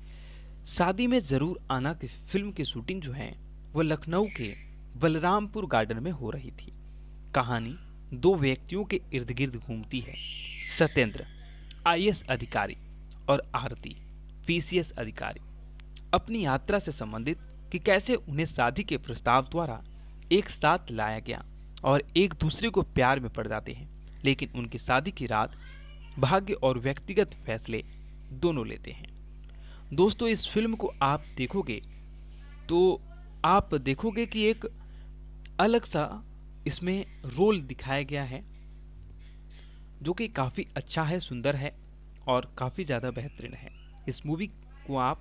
शादी में ज़रूर आना की फ़िल्म की शूटिंग जो है वह लखनऊ के बलरामपुर गार्डन में हो रही थी। कहानी दो व्यक्तियों के इर्द गिर्द घूमती है। सत्येंद्र, आईएएस अधिकारी और आरती, पीसीएस अधिकारी, अपनी यात्रा से संबंधित कि कैसे उन्हें शादी के प्रस्ताव द्वारा एक साथ लाया गया और एक दूसरे को प्यार में पड़ जाते हैं, लेकिन उनकी शादी की रात भाग्य और व्यक्तिगत फैसले दोनों लेते हैं। दोस्तों, इस फ़िल्म को आप देखोगे तो आप देखोगे कि एक अलग सा इसमें रोल दिखाया गया है, जो कि काफ़ी अच्छा है, सुंदर है और काफ़ी ज़्यादा बेहतरीन है। इस मूवी को आप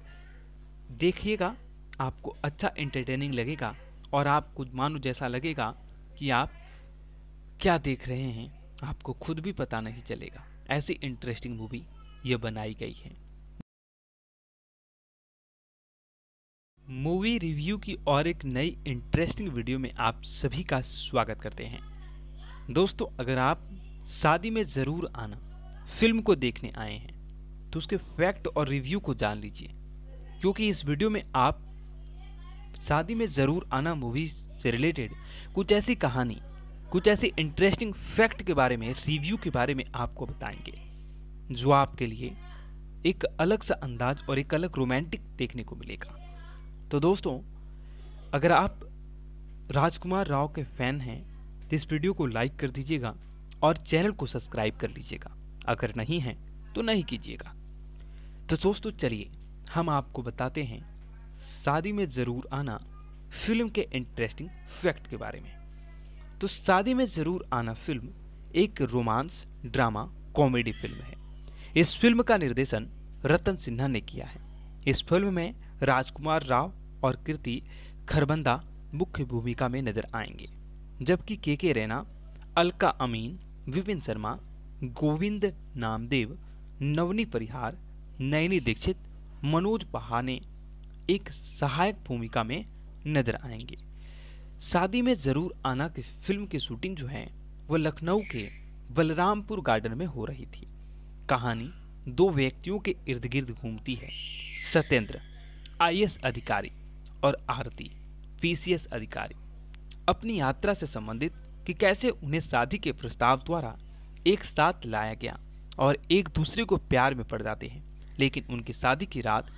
देखिएगा, आपको अच्छा एंटरटेनिंग लगेगा और आपको मानो जैसा लगेगा कि आप क्या देख रहे हैं, आपको खुद भी पता नहीं चलेगा। ऐसी इंटरेस्टिंग मूवी ये बनाई गई है। मूवी रिव्यू की और एक नई इंटरेस्टिंग वीडियो में आप सभी का स्वागत करते हैं। दोस्तों, अगर आप शादी में ज़रूर आना, फ़िल्म को देखने आए हैं तो उसके फैक्ट और रिव्यू को जान लीजिए, क्योंकि इस वीडियो में आप शादी में ज़रूर आना मूवी से रिलेटेड कुछ ऐसी कहानी, कुछ ऐसी इंटरेस्टिंग फैक्ट के बारे में, रिव्यू के बारे में आपको बताएँगे, जो आपके लिए एक अलग सा अंदाज और एक अलग रोमांटिक देखने को मिलेगा। तो दोस्तों, अगर आप राजकुमार राव के फ़ैन हैं तो इस वीडियो को लाइक कर दीजिएगा और चैनल को सब्सक्राइब कर लीजिएगा। अगर नहीं है तो नहीं कीजिएगा। तो दोस्तों, चलिए, हम आपको बताते हैं, शादी में ज़रूर आना फ़िल्म के इंटरेस्टिंग फैक्ट के बारे में। तो शादी में ज़रूर आना फ़िल्म एक रोमांस, ड्रामा कॉमेडी फ़िल्म है। इस फ़िल्म का निर्देशन रतन सिन्हा ने किया है। इस फ़िल्म में राजकुमार राव और कृति खरबंदा मुख्य भूमिका में नज़र आएँगे, जबकि के के रैना, अलका अमीन, विपिन शर्मा, गोविंद नामदेव, नवनी परिहार, नयनी दीक्षित, मनोज पहाने एक सहायक भूमिका में नज़र आएँगे। शादी में ज़रूर आना की फ़िल्म की शूटिंग जो है वह लखनऊ के बलरामपुर गार्डन में हो रही थी। कहानी दो व्यक्तियों के इर्द गिर्द घूमती है। सत्येंद्र आईएएस अधिकारी और आरती, पीसीएस अधिकारी, अपनी यात्रा से संबंधित कि कैसे उन्हें शादी के प्रस्ताव द्वारा एक साथ लाया गया और एक दूसरे को प्यार में पड़ जाते हैं, लेकिन उनकी शादी की रात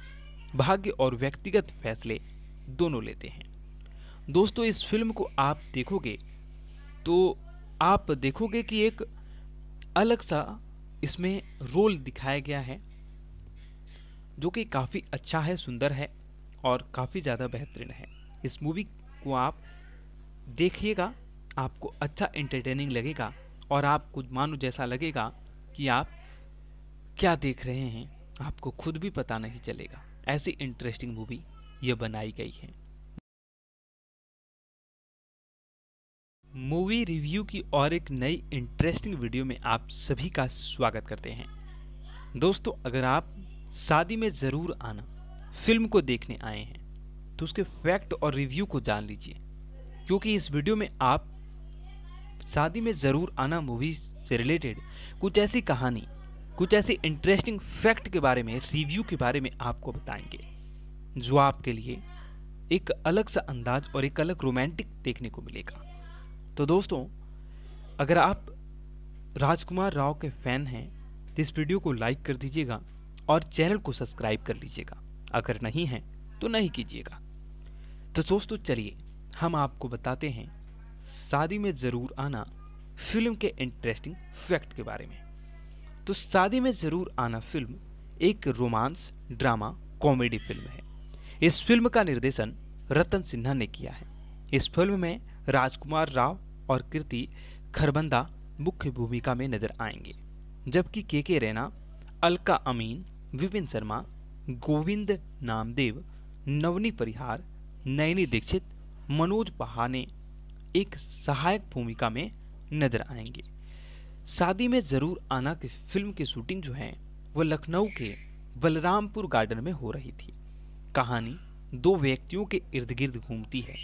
भाग्य और व्यक्तिगत फैसले दोनों लेते हैं। दोस्तों, इस फ़िल्म को आप देखोगे तो आप देखोगे कि एक अलग सा इसमें रोल दिखाया गया है। जो कि काफ़ी अच्छा है, सुंदर है और काफ़ी ज़्यादा बेहतरीन है। इस मूवी को आप देखिएगा, आपको अच्छा एंटरटेनिंग लगेगा और आपको मानो जैसा लगेगा कि आप क्या देख रहे हैं, आपको खुद भी पता नहीं चलेगा। ऐसी इंटरेस्टिंग मूवी ये बनाई गई है। मूवी रिव्यू की और एक नई इंटरेस्टिंग वीडियो में आप सभी का स्वागत करते हैं। दोस्तों, अगर आप शादी में ज़रूर आना। फ़िल्म को देखने आए हैं तो उसके फैक्ट और रिव्यू को जान लीजिए, क्योंकि इस वीडियो में आप शादी में ज़रूर आना मूवी से रिलेटेड। कुछ ऐसी कहानी, कुछ ऐसी इंटरेस्टिंग फैक्ट के बारे में रिव्यू के बारे में आपको बताएँगे, जो आपके लिए एक अलग सा अंदाज और एक अलग रोमांटिक देखने को मिलेगा। तो दोस्तों, अगर आप राजकुमार राव के फ़ैन हैं तो इस वीडियो को लाइक कर दीजिएगा और चैनल को सब्सक्राइब कर लीजिएगा। अगर नहीं है तो नहीं कीजिएगा। तो दोस्तों, चलिए, हम आपको बताते हैं, शादी में ज़रूर आना फ़िल्म के इंटरेस्टिंग फैक्ट के बारे में। तो शादी में ज़रूर आना फ़िल्म एक रोमांस, ड्रामा, कॉमेडी फ़िल्म है। इस फ़िल्म का निर्देशन रतन सिन्हा ने किया है। इस फ़िल्म में राजकुमार राव और कृति खरबंदा मुख्य भूमिका में नज़र आएँगे, जबकि के के रैना, अलका अमीन विपिन शर्मा, गोविंद नामदेव, नवनी परिहार, नयनी दीक्षित, मनोज पहाने एक सहायक भूमिका में नज़र आएँगे। शादी में ज़रूर आना की फ़िल्म की शूटिंग जो है वह लखनऊ के बलरामपुर गार्डन में हो रही थी। कहानी दो व्यक्तियों के इर्द गिर्द घूमती है।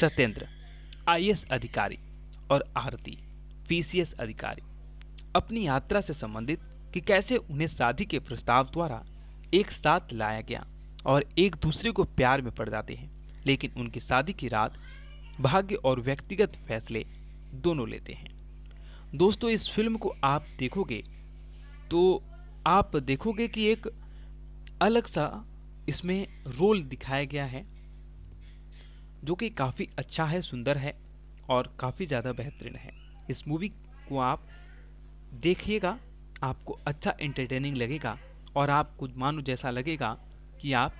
सत्येंद्र, आईएएस अधिकारी और आरती, पीसीएस अधिकारी, अपनी यात्रा से संबंधित कि कैसे उन्हें शादी के प्रस्ताव द्वारा एक साथ लाया गया और एक दूसरे को प्यार में पड़ जाते हैं, लेकिन उनकी शादी की रात भाग्य और व्यक्तिगत फैसले दोनों लेते हैं। दोस्तों, इस फ़िल्म को आप देखोगे तो आप देखोगे कि एक अलग सा इसमें रोल दिखाया गया है, जो कि काफ़ी अच्छा है, सुंदर है और काफ़ी ज़्यादा बेहतरीन है। इस मूवी को आप देखिएगा। आपको अच्छा एंटरटेनिंग लगेगा और आपको मानो जैसा लगेगा कि आप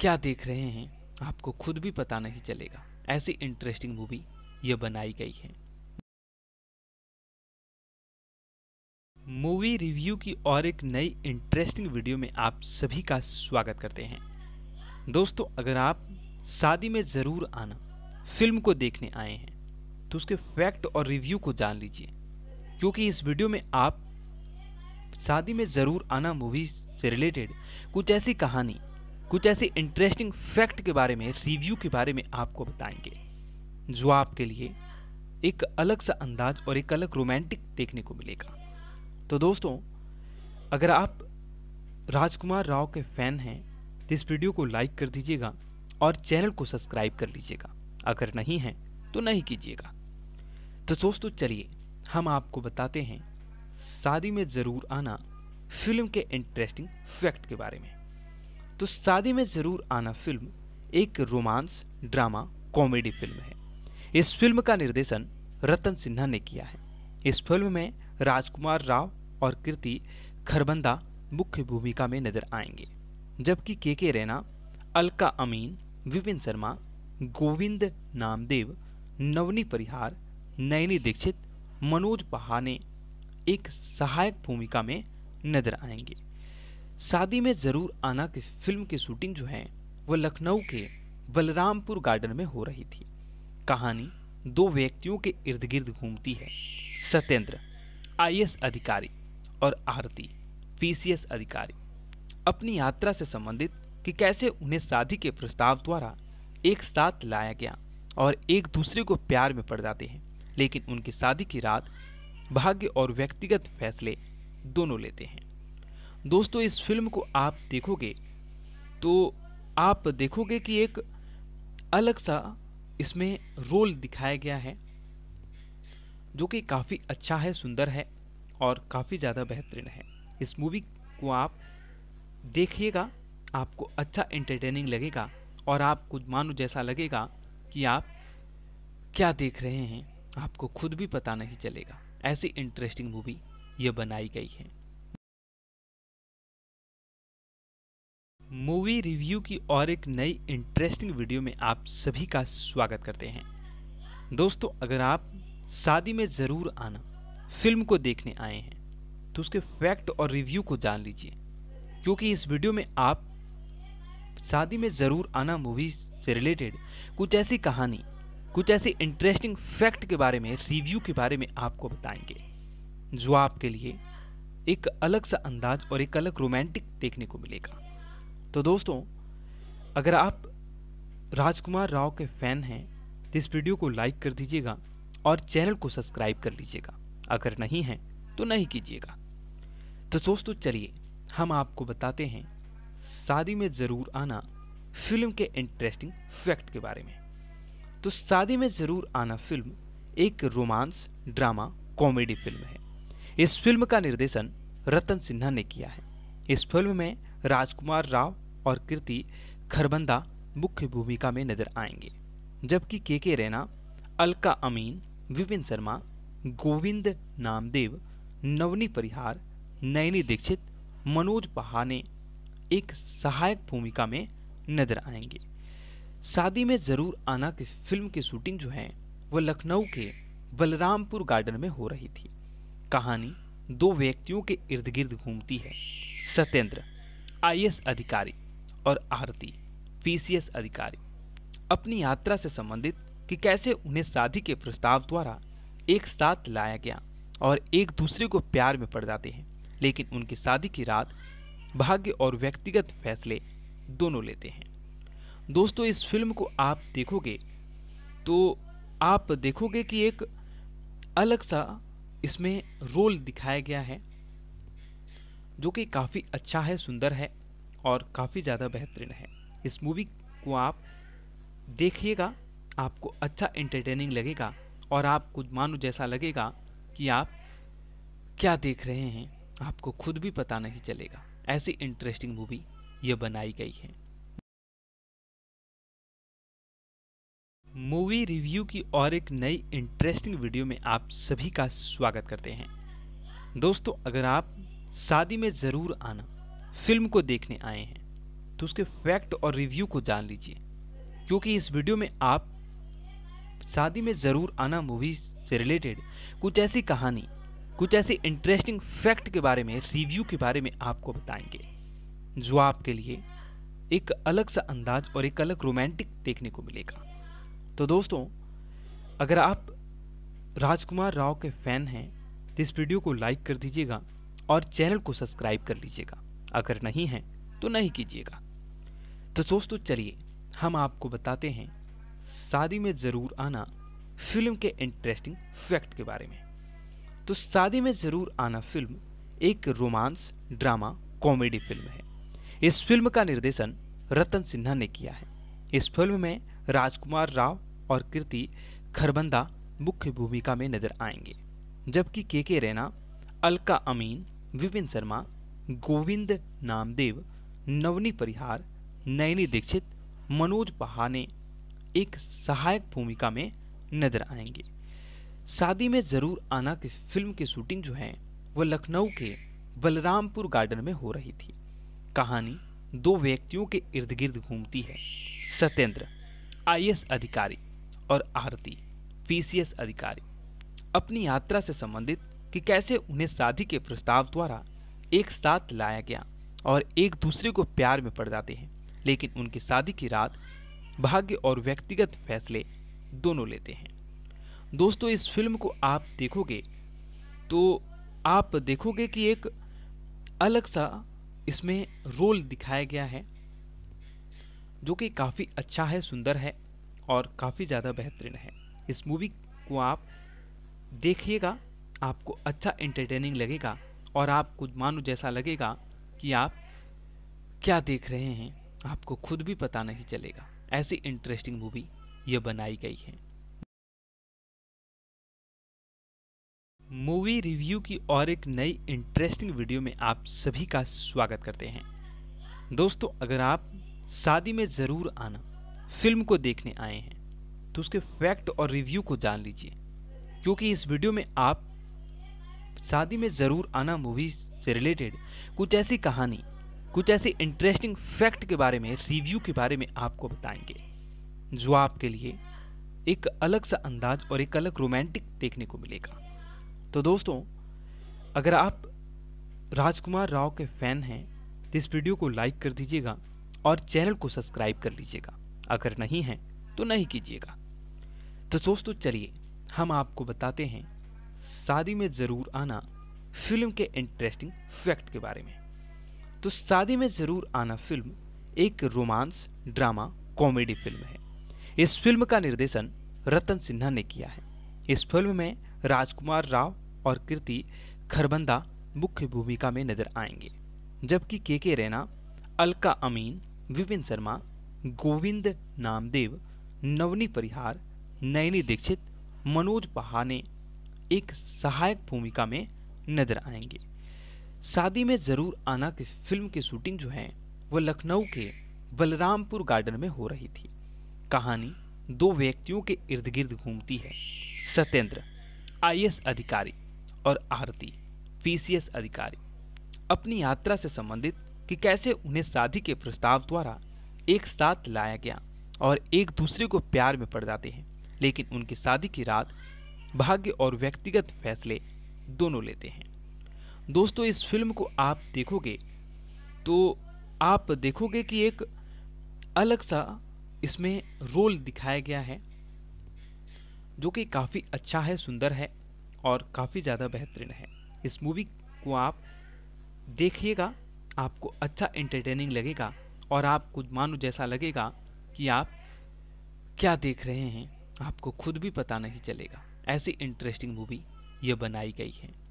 क्या देख रहे हैं, आपको खुद भी पता नहीं चलेगा। ऐसी इंटरेस्टिंग मूवी ये बनाई गई है। मूवी रिव्यू की और एक नई इंटरेस्टिंग वीडियो में आप सभी का स्वागत करते हैं। दोस्तों, अगर आप शादी में ज़रूर आना फ़िल्म को देखने आए हैं तो उसके फैक्ट और रिव्यू को जान लीजिए, क्योंकि इस वीडियो में आप शादी में ज़रूर आना मूवी से रिलेटेड कुछ ऐसी कहानी, कुछ ऐसी इंटरेस्टिंग फैक्ट के बारे में रिव्यू के बारे में आपको बताएँगे, जो आपके लिए एक अलग सा अंदाज और एक अलग रोमांटिक देखने को मिलेगा। तो दोस्तों, अगर आप राजकुमार राव के फ़ैन हैं तो इस वीडियो को लाइक कर दीजिएगा और चैनल को सब्सक्राइब कर लीजिएगा। अगर नहीं है तो नहीं कीजिएगा। तो दोस्तों, चलिए, हम आपको बताते हैं शादी में ज़रूर आना फ़िल्म के इंटरेस्टिंग फैक्ट के बारे में। तो शादी में ज़रूर आना फ़िल्म एक रोमांस, ड्रामा कॉमेडी फ़िल्म है। इस फ़िल्म का निर्देशन रतन सिन्हा ने किया है। इस फ़िल्म में राजकुमार राव और कृति खरबंदा मुख्य भूमिका में नज़र आएँगे, जबकि के के रैना, अलका अमीन, विपिन शर्मा, गोविंद नामदेव, नवनी परिहार, नयनी दीक्षित, मनोज पहाने एक सहायक भूमिका में नज़र आएँगे। शादी में ज़रूर आना की फ़िल्म की शूटिंग जो है वह लखनऊ के बलरामपुर गार्डन में हो रही थी। कहानी दो व्यक्तियों के इर्द गिर्द घूमती है। सत्येंद्र, आईएएस अधिकारी और आरती, पीसीएस अधिकारी। अपनी यात्रा से संबंधित कि कैसे उन्हें शादी के प्रस्ताव द्वारा एक साथ लाया गया और एक दूसरे को प्यार में पड़ जाते हैं, लेकिन उनकी शादी की रात भाग्य और व्यक्तिगत फैसले दोनों लेते हैं। दोस्तों, इस फ़िल्म को आप देखोगे तो आप देखोगे कि एक अलग सा इसमें रोल दिखाया गया है, जो कि काफ़ी अच्छा है, सुंदर है और काफ़ी ज़्यादा बेहतरीन है। इस मूवी को आप देखिएगा, आपको अच्छा एंटरटेनिंग लगेगा और आपको मानो जैसा लगेगा कि आप क्या देख रहे हैं, आपको खुद भी पता नहीं चलेगा। ऐसी इंटरेस्टिंग मूवी ये बनाई गई है। मूवी रिव्यू की और एक नई इंटरेस्टिंग वीडियो में आप सभी का स्वागत करते हैं। दोस्तों, अगर आप शादी में ज़रूर आना फ़िल्म को देखने आए हैं तो उसके फैक्ट और रिव्यू को जान लीजिए, क्योंकि इस वीडियो में आप शादी में ज़रूर आना मूवी से रिलेटेड कुछ ऐसी कहानी कुछ ऐसे इंटरेस्टिंग फैक्ट के बारे में रिव्यू के बारे में आपको बताएँगे, जो आपके लिए एक अलग सा अंदाज और एक अलग रोमांटिक देखने को मिलेगा। तो दोस्तों, अगर आप राजकुमार राव के फ़ैन हैं तो इस वीडियो को लाइक कर दीजिएगा और चैनल को सब्सक्राइब कर लीजिएगा। अगर नहीं है तो नहीं कीजिएगा। तो दोस्तों, चलिए, हम आपको बताते हैं, शादी में ज़रूर आना फ़िल्म के इंटरेस्टिंग फैक्ट के बारे में। तो शादी में ज़रूर आना फ़िल्म एक रोमांस, ड्रामा, कॉमेडी फ़िल्म है। इस फ़िल्म का निर्देशन रतन सिन्हा ने किया है। इस फ़िल्म में राजकुमार राव और कृति खरबंदा मुख्य भूमिका में नज़र आएँगे, जबकि के के रैना, अलका अमीन, विपिन शर्मा, गोविंद नामदेव, नवनी परिहार, नयनी दीक्षित, मनोज पहाने एक सहायक भूमिका में नज़र आएँगे। शादी में ज़रूर आना की फ़िल्म की शूटिंग जो है वह लखनऊ के बलरामपुर गार्डन में हो रही थी। कहानी दो व्यक्तियों के इर्द गिर्द घूमती है। सत्येंद्र, आईएएस अधिकारी और आरती, पीसीएस अधिकारी, अपनी यात्रा से संबंधित कि कैसे उन्हें शादी के प्रस्ताव द्वारा एक साथ लाया गया और एक दूसरे को प्यार में पड़ जाते हैं, लेकिन उनकी शादी की रात भाग्य और व्यक्तिगत फैसले दोनों लेते हैं। दोस्तों, इस फ़िल्म को आप देखोगे तो आप देखोगे कि एक अलग सा इसमें रोल दिखाया गया है, जो कि काफ़ी अच्छा है, सुंदर है और काफ़ी ज़्यादा बेहतरीन है। इस मूवी को आप देखिएगा, आपको अच्छा एंटरटेनिंग लगेगा और आपको मानो जैसा लगेगा कि आप क्या देख रहे हैं, आपको खुद भी पता नहीं चलेगा। ऐसी इंटरेस्टिंग मूवी ये बनाई गई है। मूवी रिव्यू की और एक नई इंटरेस्टिंग वीडियो में आप सभी का स्वागत करते हैं। दोस्तों, अगर आप शादी में ज़रूर आना फ़िल्म को देखने आए हैं तो उसके फैक्ट और रिव्यू को जान लीजिए, क्योंकि इस वीडियो में आप शादी में ज़रूर आना मूवी से रिलेटेड कुछ ऐसी कहानी, कुछ ऐसी इंटरेस्टिंग फैक्ट के बारे में रिव्यू के बारे में आपको बताएँगे, जो आपके लिए एक अलग सा अंदाज और एक अलग रोमांटिक देखने को मिलेगा। तो दोस्तों, अगर आप राजकुमार राव के फ़ैन हैं तो इस वीडियो को लाइक कर दीजिएगा और चैनल को सब्सक्राइब कर लीजिएगा। अगर नहीं है तो नहीं कीजिएगा। तो दोस्तों, चलिए, हम आपको बताते हैं, शादी में ज़रूर आना फ़िल्म के इंटरेस्टिंग फैक्ट के बारे में। तो शादी में ज़रूर आना फ़िल्म एक रोमांस, ड्रामा, कॉमेडी फ़िल्म है। इस फ़िल्म का निर्देशन रतन सिन्हा ने किया है। इस फ़िल्म में राजकुमार राव और कीर्ति खरबंदा मुख्य भूमिका में नज़र आएँगे, जबकि के के रैना, अलका अमीन, विपिन शर्मा, गोविंद नामदेव, नवनी परिहार, नयनी दीक्षित, मनोज पहाने एक सहायक भूमिका में नज़र आएँगे। शादी में ज़रूर आना की फ़िल्म की शूटिंग जो है, वह लखनऊ के बलरामपुर गार्डन में हो रही थी। कहानी दो व्यक्तियों के इर्द गिर्द घूमती है। सत्येंद्र आईएएस अधिकारी और आरती, पीसीएस अधिकारी, अपनी यात्रा से संबंधित कि कैसे उन्हें शादी के प्रस्ताव द्वारा एक साथ लाया गया और एक दूसरे को प्यार में पड़ जाते हैं, लेकिन उनकी शादी की रात भाग्य और व्यक्तिगत फैसले दोनों लेते हैं। दोस्तों, इस फ़िल्म को आप देखोगे तो आप देखोगे कि एक अलग सा इसमें रोल दिखाया गया है। जो कि काफ़ी अच्छा है, सुंदर है और काफ़ी ज़्यादा बेहतरीन है। इस मूवी को आप देखिएगा, आपको अच्छा एंटरटेनिंग लगेगा और आपको मानो जैसा लगेगा कि आप क्या देख रहे हैं, आपको खुद भी पता नहीं चलेगा। ऐसी इंटरेस्टिंग मूवी ये बनाई गई है। मूवी रिव्यू की और एक नई इंटरेस्टिंग वीडियो में आप सभी का स्वागत करते हैं। दोस्तों, अगर आप शादी में ज़रूर आना। फ़िल्म को देखने आए हैं तो उसके फैक्ट और रिव्यू को जान लीजिए, क्योंकि इस वीडियो में आप शादी में ज़रूर आना मूवी से रिलेटेड। कुछ ऐसी कहानी, कुछ ऐसे इंटरेस्टिंग फैक्ट के बारे में रिव्यू के बारे में आपको बताएँगे, जो आपके लिए एक अलग सा अंदाज और एक अलग रोमांटिक देखने को मिलेगा। तो दोस्तों, अगर आप राजकुमार राव के फ़ैन हैं तो इस वीडियो को लाइक कर दीजिएगा और चैनल को सब्सक्राइब कर लीजिएगा। अगर नहीं है तो नहीं कीजिएगा। तो दोस्तों, चलिए, हम आपको बताते हैं, शादी में ज़रूर आना फ़िल्म के इंटरेस्टिंग फैक्ट के बारे में। तो शादी में ज़रूर आना फ़िल्म एक रोमांस, ड्रामा, कॉमेडी फ़िल्म है। इस फ़िल्म का निर्देशन रतन सिन्हा ने किया है। इस फ़िल्म में राजकुमार राव और कीर्ति खरबंदा मुख्य भूमिका में नज़र आएँगे, जबकि के के रैना, अलका अमीन विपिन शर्मा, गोविंद नामदेव, नवनी परिहार, नयनी दीक्षित, मनोज पहाने एक सहायक भूमिका में नज़र आएँगे। शादी में ज़रूर आना की फ़िल्म की शूटिंग जो है वह लखनऊ के बलरामपुर गार्डन में हो रही थी। कहानी दो व्यक्तियों के इर्द गिर्द घूमती है। सत्येंद्र, आईएएस अधिकारी और आरती, पीसीएस अधिकारी, अपनी यात्रा से संबंधित कि कैसे उन्हें शादी के प्रस्ताव द्वारा एक साथ लाया गया और एक दूसरे को प्यार में पड़ जाते हैं, लेकिन उनकी शादी की रात भाग्य और व्यक्तिगत फैसले दोनों लेते हैं। दोस्तों, इस फ़िल्म को आप देखोगे तो आप देखोगे कि एक अलग सा इसमें रोल दिखाया गया है, जो कि काफ़ी अच्छा है, सुंदर है और काफ़ी ज़्यादा बेहतरीन है। इस मूवी को आप देखिएगा। आपको अच्छा एंटरटेनिंग लगेगा और आप कुछ मानो जैसा लगेगा कि आप क्या देख रहे हैं, आपको खुद भी पता नहीं चलेगा। ऐसी इंटरेस्टिंग मूवी ये बनाई गई है।